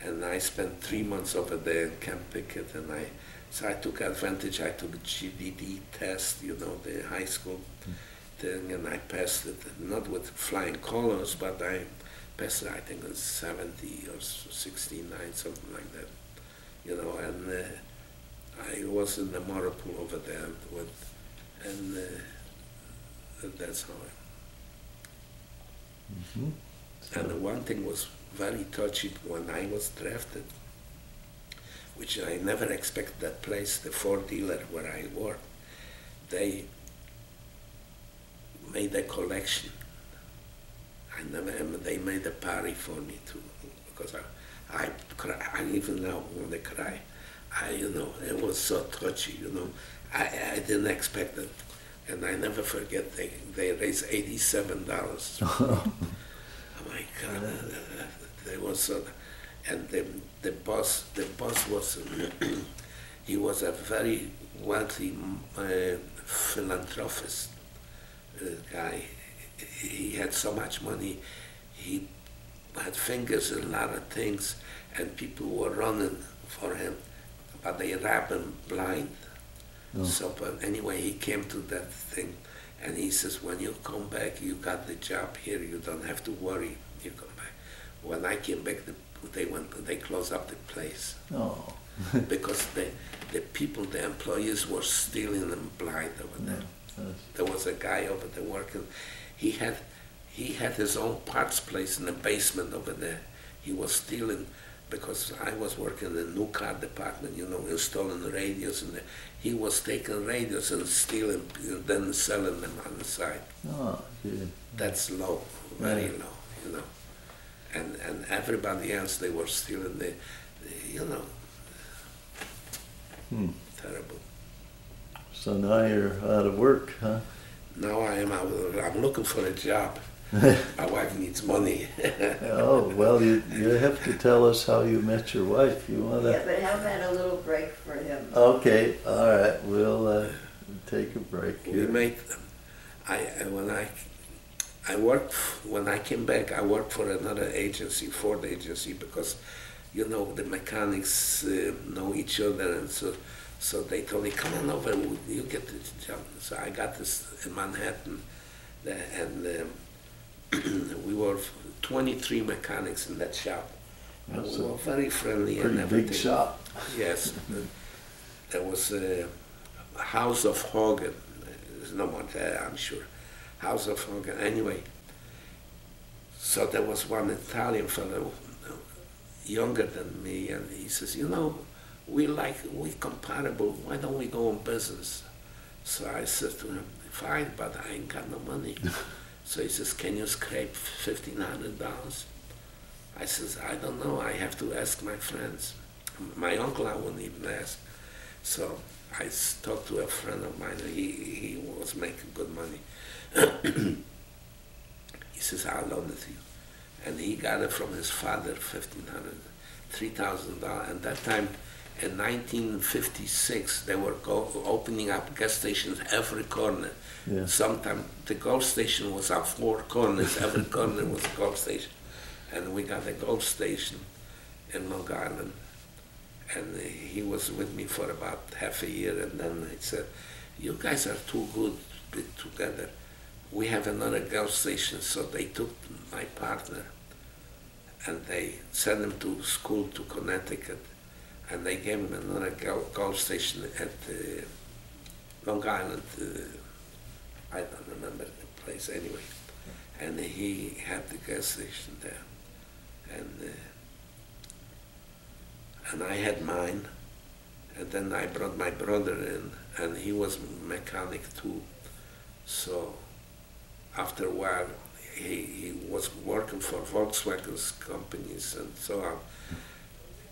And I spent three months over there in Camp Pickett. And I, so I took advantage. I took a GED test, you know, the high school thing, and I passed it, not with flying colors, but I passed it, I think was 70 or 69, something like that. You know, and uh, I was in the motor pool over there with, and uh, that's how I. Mm-hmm. And the one thing was very touchy when I was drafted, which I never expected that place, the Ford dealer where I worked, they made a collection. I never, they made a party for me too, because I, I, cry, I even now when they cry. I, you know, it was so touchy, you know. I, I didn't expect it. And I never forget, they, they raised $87. <laughs> oh my God, they was so, and the, the boss, the boss was, <clears throat> he was a very wealthy uh, philanthropist uh, guy. He had so much money, he had fingers in a lot of things, and people were running for him but they wrap him blind. Oh. So, but anyway, he came to that thing, and he says, when you come back, you got the job here. You don't have to worry. You come back. When I came back, the, they went. They closed up the place. Oh. <laughs> because the the people, the employees, were stealing them blind over there. Yeah. There was a guy over there working. He had he had his own parts place in the basement over there. He was stealing because I was working in the new car department, you know, installing the radios, and the, he was taking radios and stealing, and then selling them on the side. Oh, yeah. That's low, very yeah. low, you know. And and everybody else, they were stealing the, the you know, hmm. terrible. So now you're out of work, huh? Now I am out. of, I'm looking for a job. <laughs> My wife needs money. <laughs> oh well, you you have to tell us how you met your wife. You want to? Yeah, but how about a little break for him? Okay, all right. We'll uh, take a break. Here. We made. I when I I worked when I came back. I worked for another agency, Ford agency, because you know the mechanics uh, know each other, and so so they told me, "Come on over, you get the job." So I got this in Manhattan, and. Um, <clears throat> we were 23 mechanics in that shop. That's we were very friendly and everything. big shop. Yes. <laughs> there was a House of Hogan. There's no more there, I'm sure. House of Hogan. Anyway, so there was one Italian fellow, uh, younger than me, and he says, you know, we like, we compatible, why don't we go in business? So I said to him, fine, but I ain't got no money. <laughs> So he says, can you scrape $1,500? I says, I don't know. I have to ask my friends. My uncle, I wouldn't even ask. So I talked to a friend of mine. He, he was making good money. <coughs> he says, I'll loan it to you. And he got it from his father, $1,500, $3,000. And that time, in 1956, they were go, opening up gas stations every corner. Yeah. Sometimes the Gulf station was at four corners, every <laughs> corner was a Gulf station. And we got a Gulf station in Long Island. And he was with me for about half a year, and then he said, You guys are too good to be together. We have another Gulf station, so they took my partner and they sent him to school to Connecticut and they gave him another Gulf station at uh, Long Island. Uh, I don't remember the place anyway. And he had the gas station there. And, uh, and I had mine. And then I brought my brother in, and he was mechanic too. So after a while, he, he was working for Volkswagen's companies and so on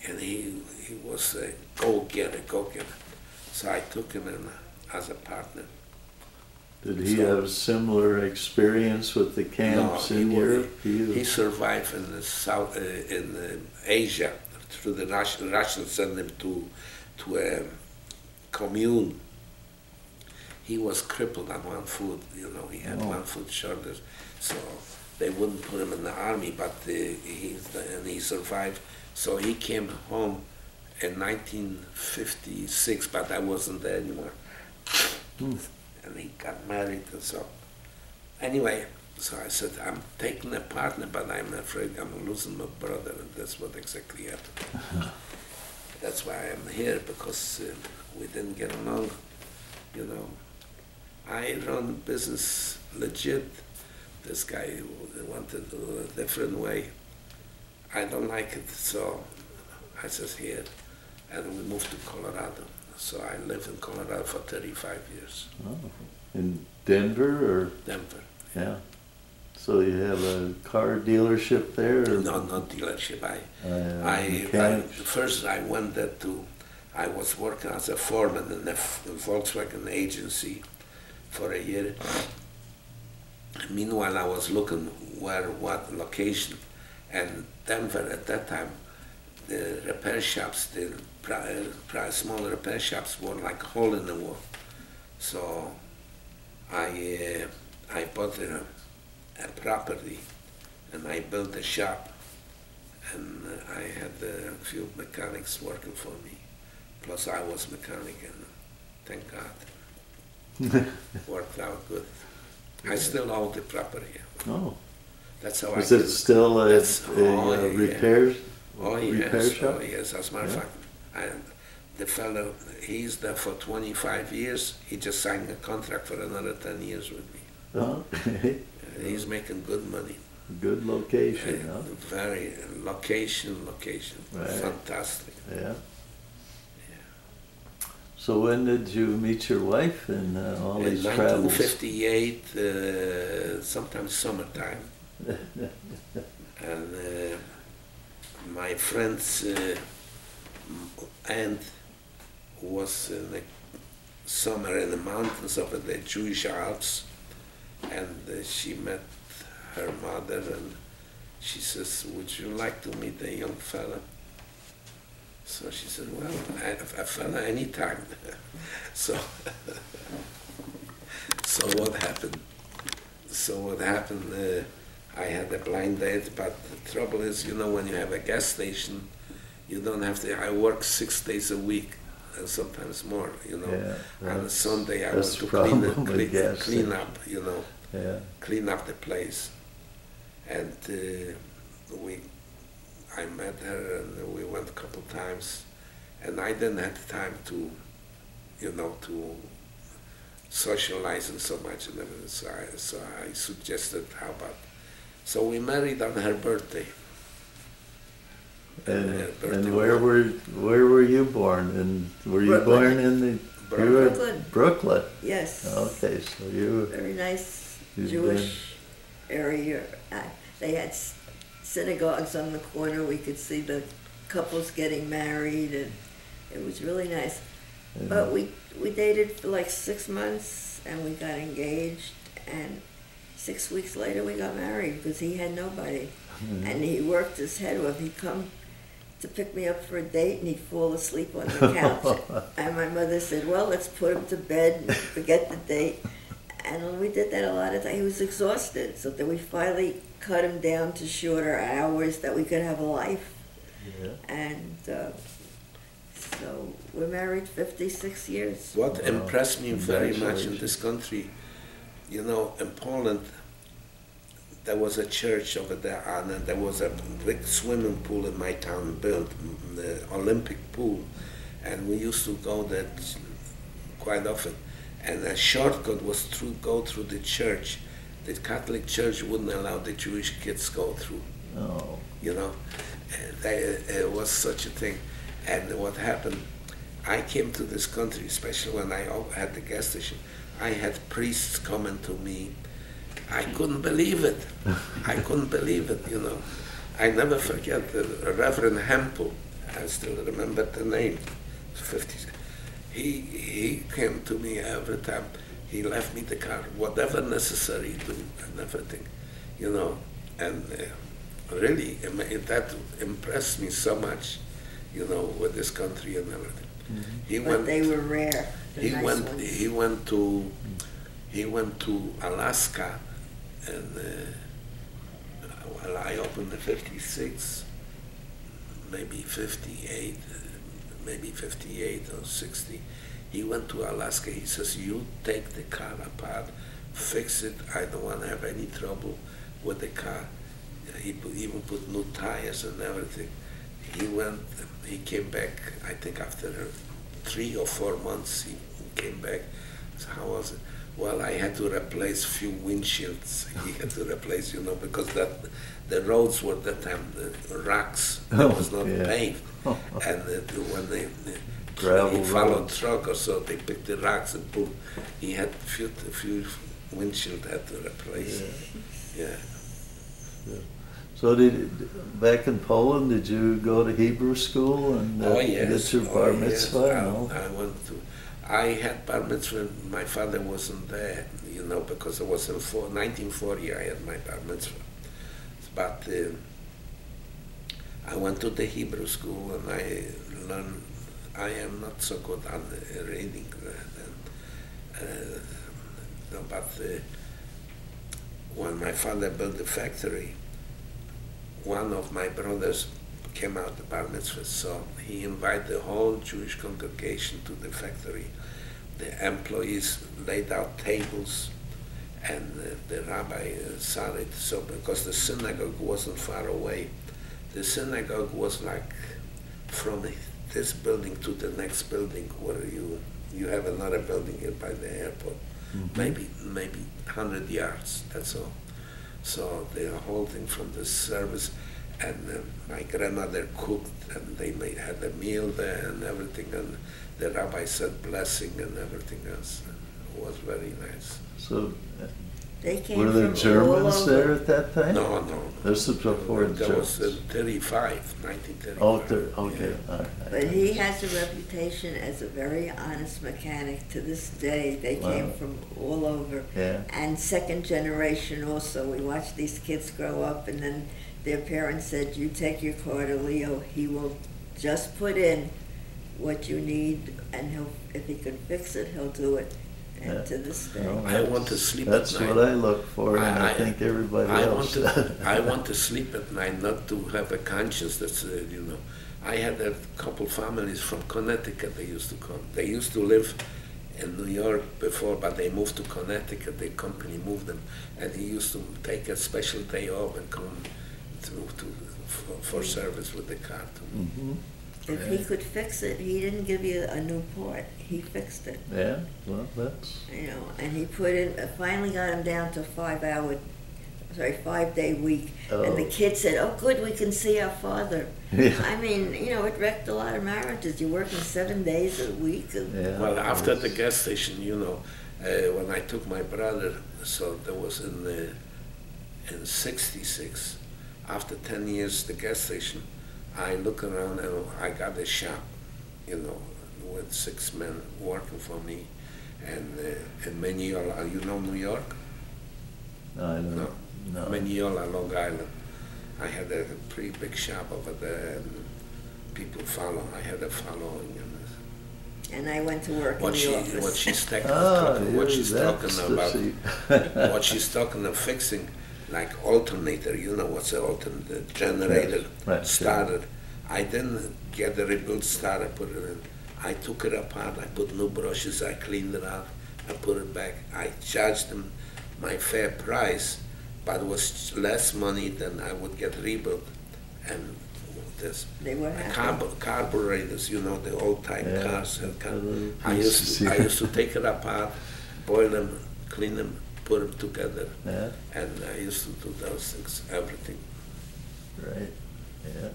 and he, he was a go-getter, go-getter. So I took him in as a partner. Did he So- have similar experience with the camps No, in he Europe? He survived in the South, uh, in uh, Asia, through the Russian, Russians sent him to, to a commune. He was crippled on one foot, you know, he had Oh. one foot shoulders, so they wouldn't put him in the army, but uh, he, and he survived. So he came home in 1956, but I wasn't there anymore. Hmm. And he got married and so. Anyway, so I said, I'm taking a partner, but I'm afraid I'm losing my brother, and that's what exactly happened. that's why I'm here, because uh, we didn't get along, you know. I run business legit. This guy wanted to do a different way. I don't like it, so I said here, and we moved to Colorado. So I lived in Colorado for 35 years, Oh, in Denver or Denver. yeah. So you have a car dealership there? Or, No, not dealership. I, uh, I, I first I went there to, I was working as a foreman in the F- Volkswagen agency for a year. Meanwhile, I was looking where, what location, and Denver at that time, the repair shops, the small repair shops were like a hole in the wall. So I, uh, I bought a, a property and I built a shop and uh, I had a few mechanics working for me. Plus I was mechanic and thank God, <laughs> worked out good. I still own the property. oh, That's how is I it still a, a oh, yeah. repair? Oh repair yes, shop? oh yes. As a matter of Yeah. fact, and the fellow, he's there for 25 years. He just signed a contract for another 10 years with me. Oh, okay. He's making good money. Good location, Uh, huh? Very location, location, Right. fantastic. Yeah. So when did you meet your wife in uh, all In these travels? 1958, uh, sometimes summertime, <laughs> and uh, my friend's uh, aunt was in the summer in the mountains of the Jewish Alps, and uh, she met her mother, and she says, "Would you like to meet a young fella?" So she said, "Well, I I, a fella anytime." <laughs> so, <laughs> so what happened? So what happened? Uh, I had a blind date, but the trouble is, you know, when you have a gas station, you don't have to. I work six days a week, and sometimes more. You know, Yeah, on Sunday I want to clean, the, clean, clean up. You know, Yeah. clean up the place, and uh, we. I met her, and we went a couple times, and I didn't have time to, you know, to socializing so much and everything. So I, so I suggested, how about? So we married on her birthday. And, her birthday and where were where were you born? And were you Brooklyn. born in the you were Brooklyn. Brooklyn? Yes. Okay, so you Very nice You've Jewish area. Uh, They had s- synagogues on the corner. We could see the couples getting married, and it was really nice. But we we dated for like six months, and we got engaged, and six weeks later we got married because he had nobody, Mhm. and he worked his head off. He'd come to pick me up for a date, and he'd fall asleep on the couch. <laughs> and my mother said, "Well, let's put him to bed and forget the date." And we did that a lot of times. He was exhausted, so that we finally cut them down to shorter hours that we could have a life. yeah. And uh, so we're married 56 years. What Wow. impressed me very much in this country, you know, in Poland, there was a church over there, and there was a big swimming pool in my town built, mm, the Olympic pool, and we used to go there quite often. And a shortcut was to go through the church. The Catholic Church wouldn't allow the Jewish kids go through Oh, you know. And they, uh, it was such a thing. And what happened, I came to this country, especially when I had the gas station, I had priests coming to me. I couldn't believe it. <laughs> I couldn't believe it, you know. I never forget the Reverend Hempel. I still remember the name. 50. He, he came to me every time. He left me the car, whatever necessary to and everything, you know, and uh, really that impressed me so much, you know, with this country and everything. He But went. they were rare, the He nice went. ones. He went to. He went to Alaska, and uh, well, I opened the '56, maybe '58, maybe '58 or '60. He went to Alaska. He says, "You take the car apart, fix it. I don't want to have any trouble with the car." He put, even put new tires and everything. He went. He came back. I think after three or four months, he came back. So how was it? Well, I had to replace few windshields. <laughs> He had to replace, you know, because that the roads were that time the rocks. It Oh, was not yeah. paved, <laughs> and uh, when they Gravel he followed truck or so, they picked the rocks and put. He had few a few windshield had to replace. Yeah. So did, back in Poland, did you go to Hebrew school and uh, Oh yes. get your oh, bar yes. mitzvah? and all? I, I went to. I had bar mitzvah. My father wasn't there, you know, because it was in four, 1940. I had my bar mitzvah, but uh, I went to the Hebrew school and I learned. I am not so good on uh, reading, uh, uh, no, but uh, when my father built the factory, one of my brothers came out the bar mitzvah, so he invited the whole Jewish congregation to the factory. The employees laid out tables, and uh, the rabbi uh, saw it. So because the synagogue wasn't far away, the synagogue was like from this building to the next building, where you you have another building here by the airport, Mhm. maybe maybe hundred yards. That's all. So they are holding from the service, and uh, my grandmother cooked, and they made, had a meal there and everything, and the rabbi said blessing and everything else. And it was very nice. So They came were there from all Germans over. there at that time? No, no. This is before the That was Germans. 35, 1935. Oh, there, okay, Yeah. all right. But he has a reputation as a very honest mechanic. To this day, they came Wow. from all over. Yeah, And second generation also. We watched these kids grow up, and then their parents said, "You take your car to Leo. He will just put in what you need, and he'll if he can fix it, he'll do it." And Yeah. to this day, Well, I want to sleep at That's what I look for, and I I- think everybody I want else. to, <laughs> I want to sleep at night, not to have a conscience that's, uh, you know. I had a couple families from Connecticut, they used to come. They used to live in New York before, but they moved to Connecticut, the company moved them. And he used to take a special day off and come to, to, for, for service with the car. To, Mhm. If he could fix it, he didn't give you a new part. He fixed it. Yeah, well, that's, you know, and he put in, uh, finally got him down to five hour, sorry, five day week. And the Oh. kid said, oh, good, we can see our father. yeah, I mean, you know, it wrecked a lot of marriages. You're working seven days a week. and- yeah. Well, after the gas station, you know, uh, when I took my brother, so there was in the, in '66, after 10 years, the gas station, I look around and I got a shop, you know, with six men working for me, and uh, in Mineola, you know New York? No, I don't No. know. No. Mineola, Long Island. I had a pretty big shop over there, and people follow. I had a following. And, And I went to work what in she the office. what she's talking, Ah, <laughs> what yeah, she's talking about what she's talking of fixing like alternator you know what's an alternator the generator right, started. I didn't get the rebuild starter put it in. I took it apart I put new brushes I cleaned it out I put it back. I charged them my fair price but it was less money than I would get rebuilt. And this They were carb- carburetors, you know, the old type Yeah. cars. And car- Uh, I used used to to, I <laughs> used to take it apart, boil them, clean them, put them together, Yeah, and I used to do those things, everything. right, yeah.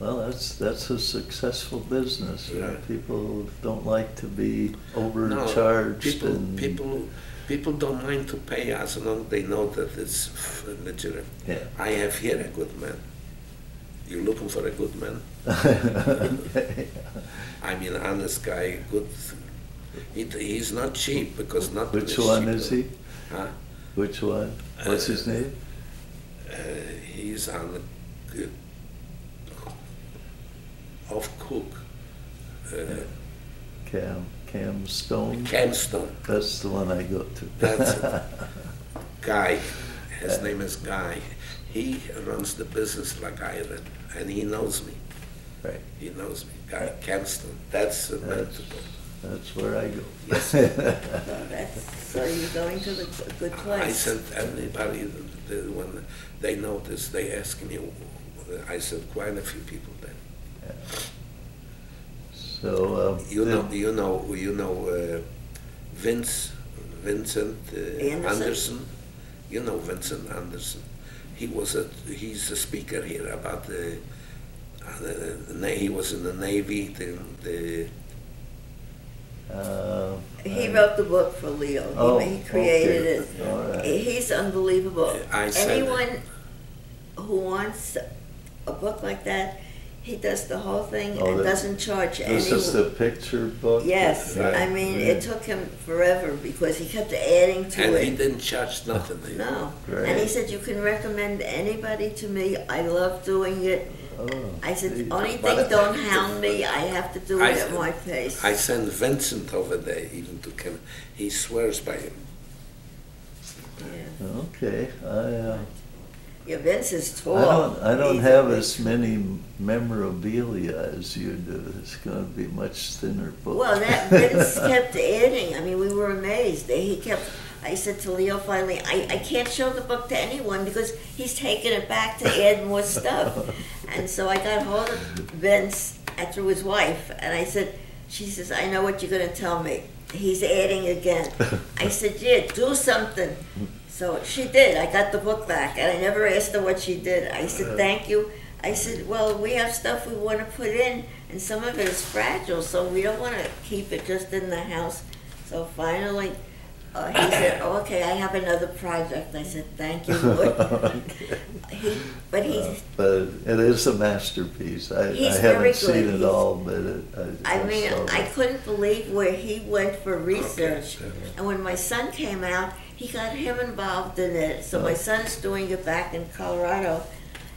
Well, that's, that's a successful business. you know. People don't like to be overcharged. No, people, and. people, people don't mind to pay as long as they know that it's legitimate. Yeah. I have here a good man. You're looking for a good man? <laughs> I mean, honest guy, good. He, he's not cheap because not Which one is he? Huh? Which one? What's his name? Uh, he's on the uh, off Cook. Uh, Cam, Cam Stone? Camstone. That's the one I go to. That's <laughs> it. Guy. His name is Guy. He runs the business like I run, and he knows me. Right. He knows me. Guy Camstone. That's a That's- mentor. That's where I go. <laughs> So that's, so you're going to the good place. I sent anybody the, the, when they noticed, they asked me. I sent quite a few people there. So, um, You know, you know, you know uh, Vince, Vincent uh, Anderson? Anderson. You know Vincent Anderson. He was a he's a speaker here about the. Uh, the, the na- he was in the navy. The, the uh, He uh, wrote the book for Leo. He- Oh, he created okay. it. All right. He's unbelievable. I said- Anyone who wants a book like that, he does the whole thing Oh, and that- doesn't charge any. This is the picture book? Yes, Right, I mean, right. it took him forever because he kept adding to and it. he didn't charge nothing. No, Right. and he said you can recommend anybody to me. I love doing it. Oh, I said only thing don't hound me. I have to do I it at my pace. I sent Vincent over there even to come. He swears by him. yeah. Okay, I, uh, yeah, Vince is tall. I don't, I don't He's have as many memorabilia as you do. It's gonna be much thinner book. Well, that <laughs> Vince kept adding. I mean, we were amazed. He kept. I said to Leo finally, I, I can't show the book to anyone because he's taking it back to add more stuff. <laughs> And so I got hold of Vince through his wife, and I said, she says, I know what you're going to tell me. He's adding again. <laughs> I said, yeah, do something. So she did. I got the book back, and I never asked her what she did. I said, thank you. I said, well, we have stuff we want to put in, and some of it is fragile, so we don't want to keep it just in the house. So finally, uh, he said, oh, okay, I have another project. I said, thank you, Lord. <laughs> he, but he, Uh, But it is a masterpiece. I, I haven't seen it He's- all, but it, I. I mean, I couldn't believe where he went for research. Okay. And when my son came out, he got him involved in it. So my Oh. son's doing it back in Colorado.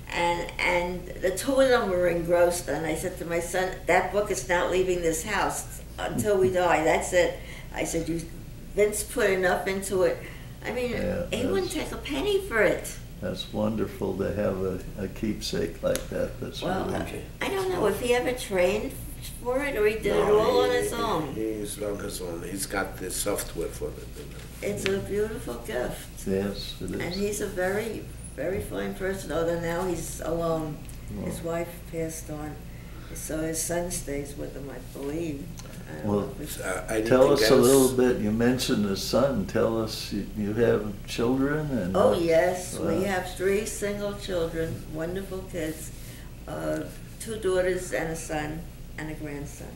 And and the two of them were engrossed. And I said to my son, that book is not leaving this house until we die. That's it. I said, you, Vince put enough into it. I mean, Yeah, he wouldn't take a penny for it. That's wonderful to have a, a keepsake like that. That's Well, really. Okay. I don't know if he ever trained for it or he did it No, all on his own. He's on his own. He's got the software for it. It's a beautiful gift. Yes, it And he's a very, very fine person, although now he's alone. His wife passed on, so his son stays with him, I believe. I don't Well, know if it's- Uh, anything Tell us a little bit, you mentioned the son, tell us, you, you have children and. Oh, yes, we have three single children, wonderful kids, uh, two daughters and a son and a grandson.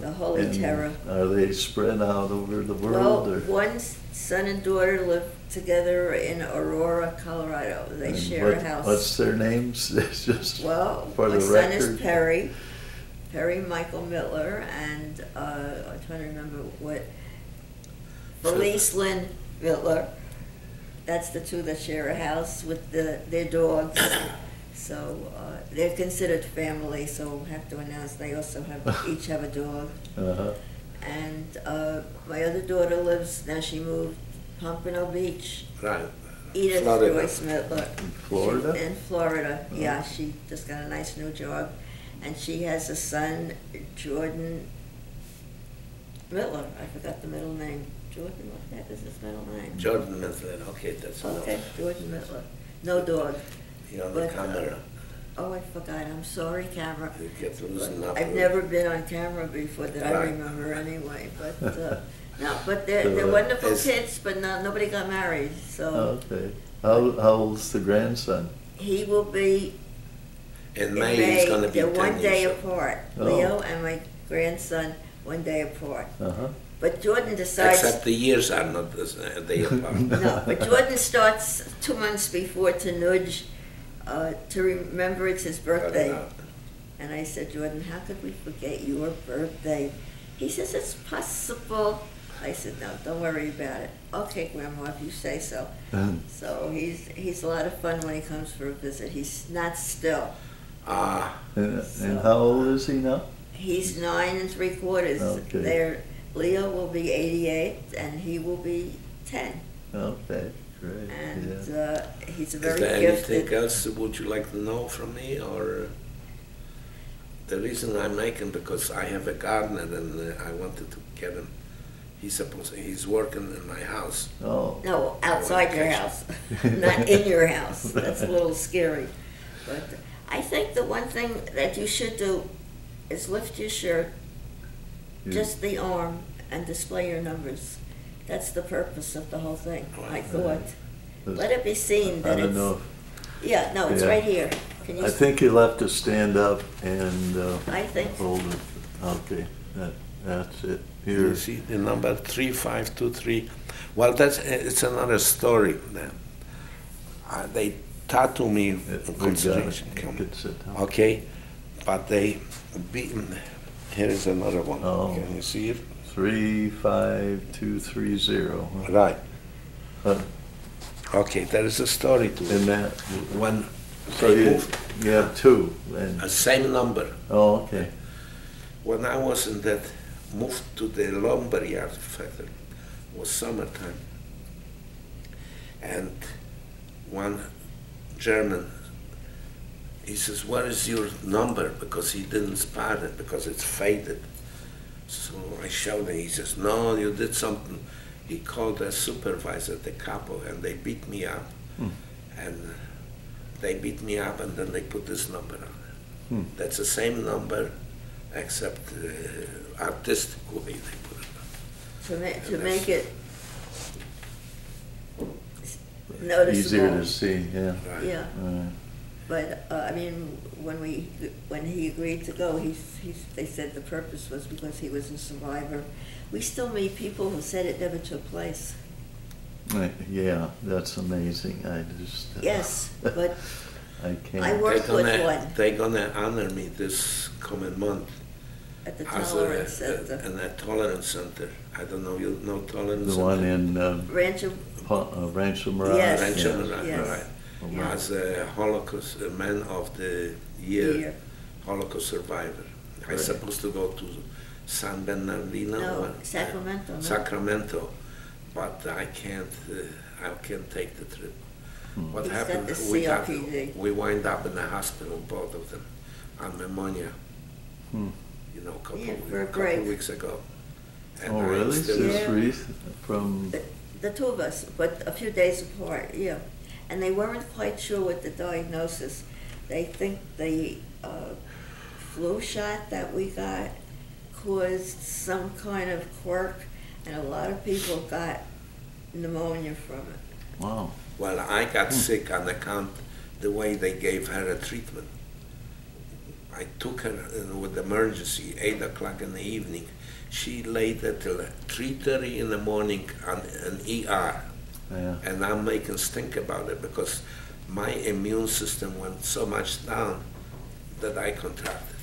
The Holy And Terror. Are they spread out over the Well, world or? one s- son and daughter live together in Aurora, Colorado. They and share a house. What's their names? It's <laughs> just Well, for my the son is. Perry, Perry Michael Mittler, and uh, I'm trying to remember what Felice Lynn Mittler. That's the two that share a house with the, their dogs. <coughs> So uh, they're considered family. So have to announce they also have <laughs> each have a dog. Uh-huh. And uh, my other daughter lives now. She moved Pompano Beach. Right. Edith Florida. Joyce Mittler. In Florida? She- in Florida, Oh. yeah. She just got a nice new job, and she has a son, Jordan Mittler. I forgot the middle name. Jordan, what the heck is his middle name? Jordan Mifflin. Okay, that's Okay, enough. Jordan Mittler. No dog. You're on the But, uh, camera. Oh, I forgot. I'm sorry, camera. You get loosened up. I've never been on camera before that I Right. remember anyway. But <laughs> uh, no, but they're, they're wonderful is- kids. But no, nobody got married, so Okay. How, how old's the grandson? he will be In In May, he's going to be they're 10 one day years apart. Oh. Leo and my grandson, one day apart. Uh-huh. But Jordan decides. Except the years are not the s- a day apart. <laughs> no, but Jordan starts two months before to nudge uh, to remember it's his birthday. And I said, Jordan, how could we forget your birthday? He says it's possible. I said, no, don't worry about it. Okay, Grandma, if you say so. And So he's he's a lot of fun when he comes for a visit. He's not still. Ah, and and how old is he now? He's nine and three quarters. Okay. There, Leo will be 88 and he will be 10. Okay, great, And yeah. uh, he's a is very there gifted. anything else would you like to know from me, or? The reason I'm making because I have a gardener and uh, I wanted to get him. He's supposed he's working in my house. Oh, No, outside your house, not in your <laughs> house. That's a little scary. But I think the one thing that you should do is lift your shirt, you- just the arm, and display your numbers. That's the purpose of the whole thing, I Right. thought. Let it be seen that I that don't it's, know. yeah, no, it's Yeah. right here. Can you, I s- think you'll have to stand up and, uh, I think, hold it. Okay, that, that's it. Here. You see the number three five two three. Well, that's it's another story. Then uh, they tattoo me in we got it. consideration. You could sit down. Okay, but they beat. Here is another one. Oh. Can you see it? Three, five, two, three, zero. Right. Uh, Okay, there is a story to it. That, When so they you, moved, you have two, and, a same number. oh, okay. When I was in that, moved to the lumber yard factory, it was summertime. And one German, he says, what is your number? Because he didn't spot it, because it's faded. So I showed him, he says, no, you did something. He called the supervisor, the capo, and they beat me up. Hmm. And they beat me up, and then they put this number on it. Hmm. That's the same number, except uh, artistically they put it on. to ma- to make it Easier to see, yeah. Yeah, Alright. but, uh, I mean, when we, when he agreed to go, he's, he's, they said the purpose was because he was a survivor. We still meet people who said it never took place. Right, Yeah, that's amazing, I just. uh, Yes, but I <laughs> I can't. I worked They're with gonna- one They're gonna honor me this coming month at the as tolerance a, at the in a tolerance center. I don't know, you know tolerance The one center? in uh, Rancho, Pa- uh, Rancho Mirage? Yes. Rancho yeah. Mirage, Yes. right. Yeah. As a Holocaust, a man of the year, year. Holocaust survivor. I'm supposed to go to San Bernardino. No, one- Sacramento, no? Sacramento, but I can't, uh, I can't take the trip. Hmm. What He's got happened, the we got, we wind up in the hospital, both of them, on pneumonia, Hmm. You know, a couple, Yeah, a for a couple break. weeks ago. And Oh, I'm really? still- Since Yeah. recent, from, The, the two of us, but a few days apart, yeah. And they weren't quite sure with the diagnosis. They think the uh, flu shot that we got caused some kind of quirk, and a lot of people got pneumonia from it. wow, Well, I Hmm. got sick on account the way they gave her a treatment. I took her uh, with emergency, eight o'clock in the evening. She laid there till three thirty in the morning on an ER. yeah. and I'm making stink about it because my immune system went so much down that I contracted.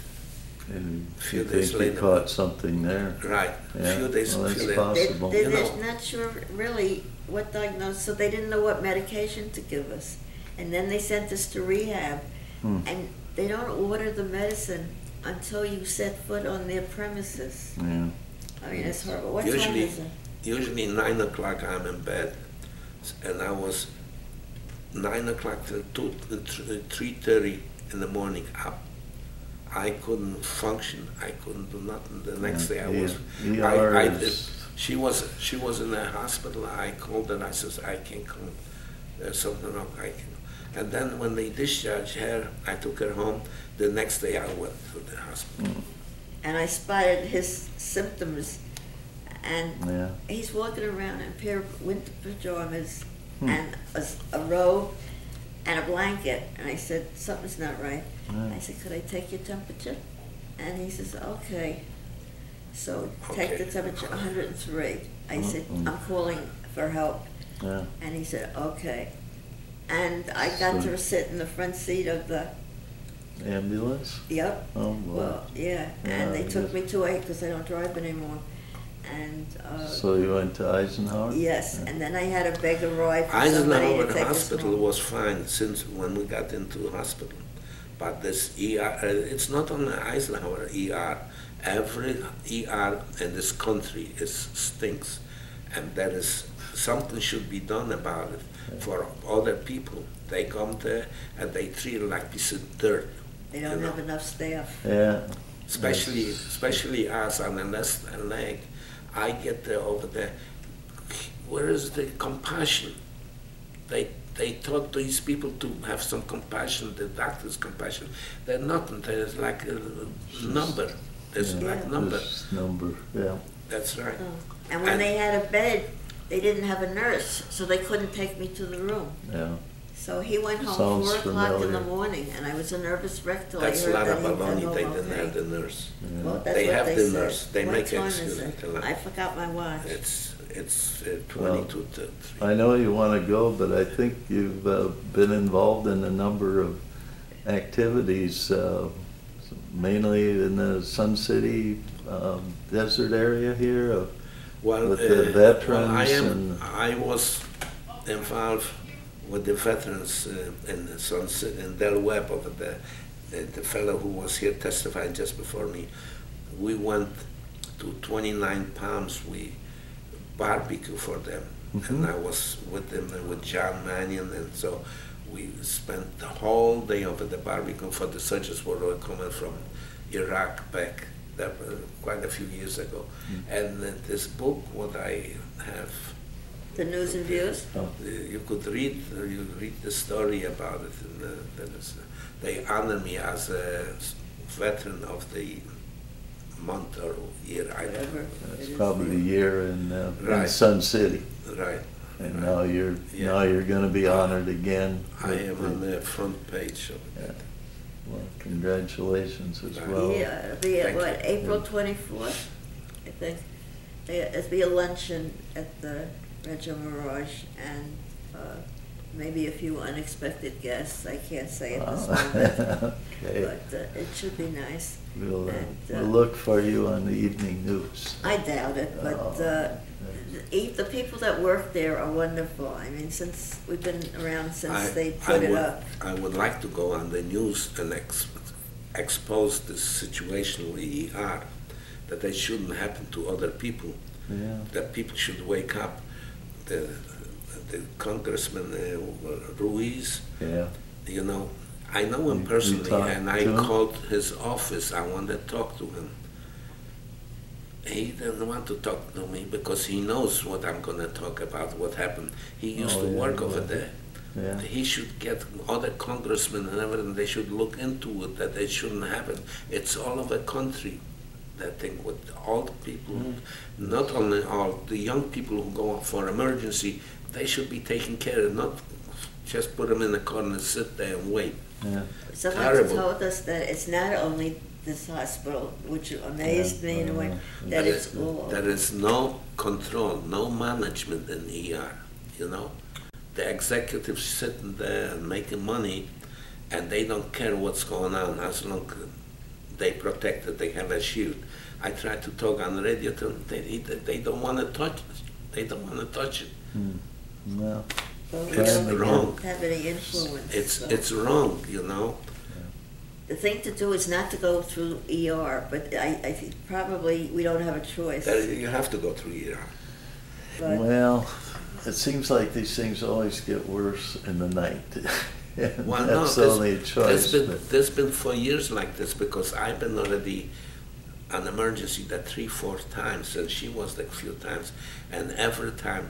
And Few you days think you later. caught something there? Right. Yeah, Few days. well, few that's days. possible. They, You they're know- not sure really what diagnosis, so they didn't know what medication to give us. And then they sent us to rehab, Hmm. and they don't order the medicine until you set foot on their premises. Yeah, I mean, it's horrible. What time Usually- is it? Usually nine o'clock I'm in bed, and I was nine o'clock till two, uh, uh, three thirty in the morning up. I couldn't function. I couldn't do nothing. The next day I Yeah, was. yeah. I, I did, she was she was in the hospital. I called and I says I can't come. There's something wrong. I can. And then when they discharged her, I took her home. The next day I went to the hospital. Mm. And I spotted his symptoms, and yeah. he's walking around in a pair of winter pajamas Hmm. and a robe and a blanket. And I said, something's not right. Yeah. I said, could I take your temperature? And he says, okay. So take the temperature, 103. I mm, said, Mm-mm. I'm calling for help. Yeah, And he said, okay. And I got So- to sit in the front seat of the ambulance? Yep. Oh, boy. Well, yeah, and they Yeah, took yes. me to it because I don't drive anymore. And, uh, So you went to Eisenhower? yes, and then I had to beg a ride for somebody Eisenhower to take us Hospital home. was fine since when we got into hospital. But this ER, uh, it's not only Eisenhower ER. Every ER in this country is stinks, and there is something should be done about it for other people. They come there and they treat it like piece of dirt. They don't have know. enough staff. Yeah. especially especially us on the left leg. I get there over there. Where is the compassion? They they taught these people to have some compassion. The doctors' compassion. They're nothing. There's like a number. There's Yeah. like number. This number, yeah. That's right. Oh. And when And- they had a bed, they didn't have a nurse, so they couldn't take me to the room. Yeah. So he went home Sounds four o'clock in the familiar. morning, and I was a nervous wreck till That's I a heard lot that of he had baloney. no They didn't have the nurse. Well, that's They what have they the said. nurse. They what make time excuses is it? I forgot my watch. It's it's uh, Well, twenty to three. I know you want to go, but I think you've uh, been involved in a number of activities, uh, mainly in the Sun City um, desert area here. Of, Well, with the uh, veterans well, I am. and- I was involved with the veterans uh, in the Sunset in Del Webb over there. The, the fellow who was here testifying just before me. We went to 29 Palms. We barbecue for them, and Mhm. I was with them and with John Mannion, and so we spent the whole day over the barbecue for the soldiers who were coming from Iraq back that was quite a few years ago. And uh, this book, what I have, The news and views? oh, uh, you could read, uh, you read the story about it, and uh, that is, they honor me as a veteran of the month or year. I don't know. that's probably the year in, uh, in Sun City. Right. And Right. now you're Yeah. now you're going to be honored again. I am on the front page of Yeah. It. Well, congratulations as well. Yeah, it'll be at Thank what, you. April twenty-fourth, I think. There- It'll be a luncheon at the Rancho Mirage and, uh, maybe a few unexpected guests, I can't say at this moment. <laughs> okay. But, uh, it should be nice. We'll, uh, and, uh, we'll look for you on the evening news. I doubt it, but, Oh, uh, the, the people that work there are wonderful. I mean, since, we've been around since I- they I put it would- up. I would like to go on the news and ex- expose this situation we are, that they shouldn't happen to other people, Yeah. that people should wake up. The, the Congressman uh, Ruiz, Yeah. you know, I know him you personally, talked and I him? called his office. I wanted to talk to him. He didn't want to talk to me because he knows what I'm going to talk about, what happened. He used Oh, to yeah, work over there. Yeah. He should get other congressmen and everything, they should look into it, that it shouldn't happen. It's all over country, that thing with all the people, Mm. not only all, the young people who go for emergency, they should be taken care of, not just put them in the corner and sit there and wait. Yeah. Someone Terrible. told us that it's not only this hospital, which amazed me in a way, Yeah. that There it's is- all There over. is no control, no management in ER, you know? The executives sitting there and making money, and they don't care what's going on as long as they protect it, they have a shield. I try to talk on the radio to them, they, they don't want to touch it. They don't want to touch it. Well, Well, it's wrong. have any influence. It's, so. it's wrong, you know? The thing to do is not to go through ER, but I, I think probably we don't have a choice. That you have to go through ER. But well, it seems like these things always get worse in the night. <laughs> And Well, no, That's there's- only a There's choice. been, but- there's been for years like this because I've been already an emergency that three, four times, and she was like a few times, and every time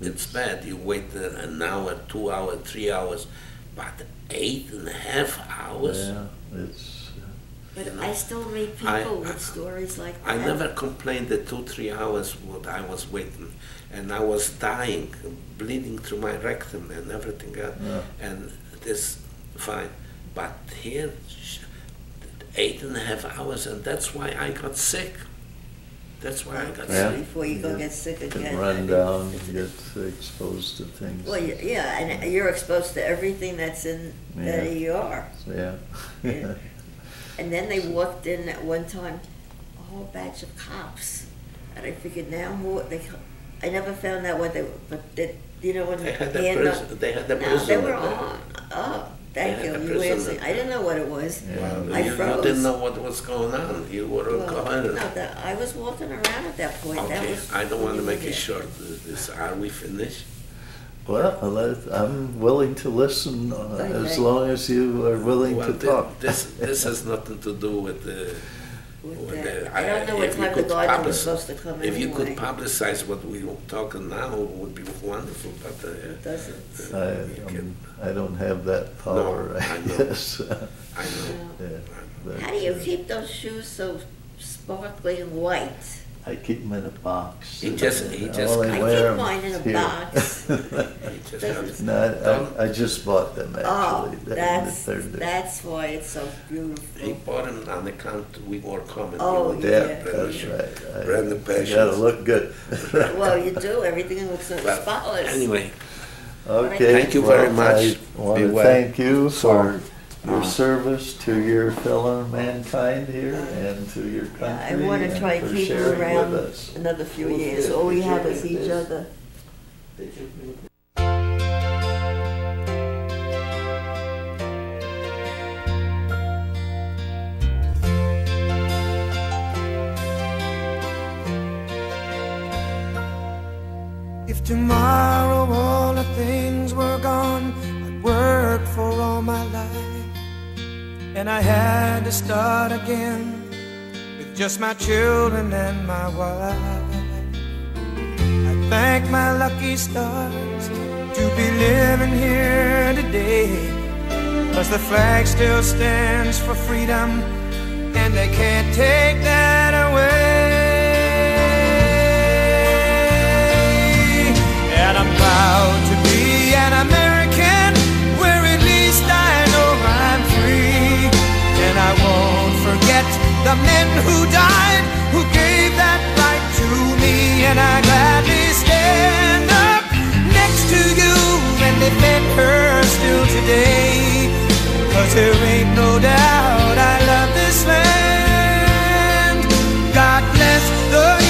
it's bad. You wait an hour, two hours, three hours, but eight and a half hours. Yeah, it's, but I still meet people I- with stories like that. I never complained the two, three hours what I was waiting, and I was dying, bleeding through my rectum and everything else. Yeah. and this fine. But here, eight and a half hours, and that's why I got sick. That's why I got Yeah. sick. before you go get sick Can again. run down, get exposed to things. Well, y- yeah, and you're exposed to everything that's in that ER. Yeah. Yeah. And then they <laughs> walked in at one time, a whole batch of cops, and I figured now who they. I never found out what they were, but they, you know when They had the hand prison. They had the No, prison. they were in there. on. Oh, thank They you. You answered. I didn't know what it was. Yeah. Well, I you, you didn't know what was going on. You were Well, coherent. no, that, I was walking around at that point. that Okay, was I don't want to make it short. This, are we finished? Well, I'm willing to listen uh, as long as you are willing Well, to thi- talk. This, this <laughs> has nothing to do with the. With with that. I don't know what if you time the could gardener public- was supposed to come If you could publicize what we were talking now, it would be wonderful, but. uh, It doesn't. I, um, I don't have that power, I I know. guess. <laughs> I know. Yeah, but, How do you uh, keep those shoes so sparkly and white? I keep them in a box. He just- he just- only I keep wear 'em mine in a here. box. <laughs> You just have to- No, I, I just bought them Oh, actually. They're- that's, they're- they're- that's why it's so He beautiful. bought him on the account we were coming. Oh, We were- Yeah, Yeah. that's right. I- Brand new I Gotta passions. look good. <laughs> Well, you do, <laughs> everything looks Well, spotless. Anyway, Okay. Thank you very well, much. I want Be to well. thank you for your service to your fellow mankind here and to your Yeah, I country wanna and try and for keep you sharing around with us. another few years, all we have is each other. If tomorrow And I had to start again With just my children and my wife. I thank my lucky stars To be living here today. Cause the flag still stands for freedom And they can't take that away. And I'm proud the men who died, who gave that right to me. And I gladly stand up next to you and defend her still today. Cause there ain't no doubt I love this land. God bless the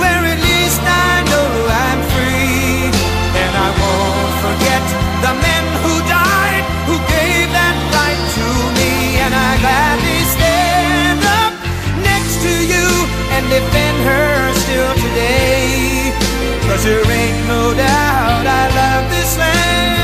Where at least I know I'm free. And I won't forget the men who died, who gave that right to me. And I gladly stand up next to you and defend her still today. Cause there ain't no doubt I love this land.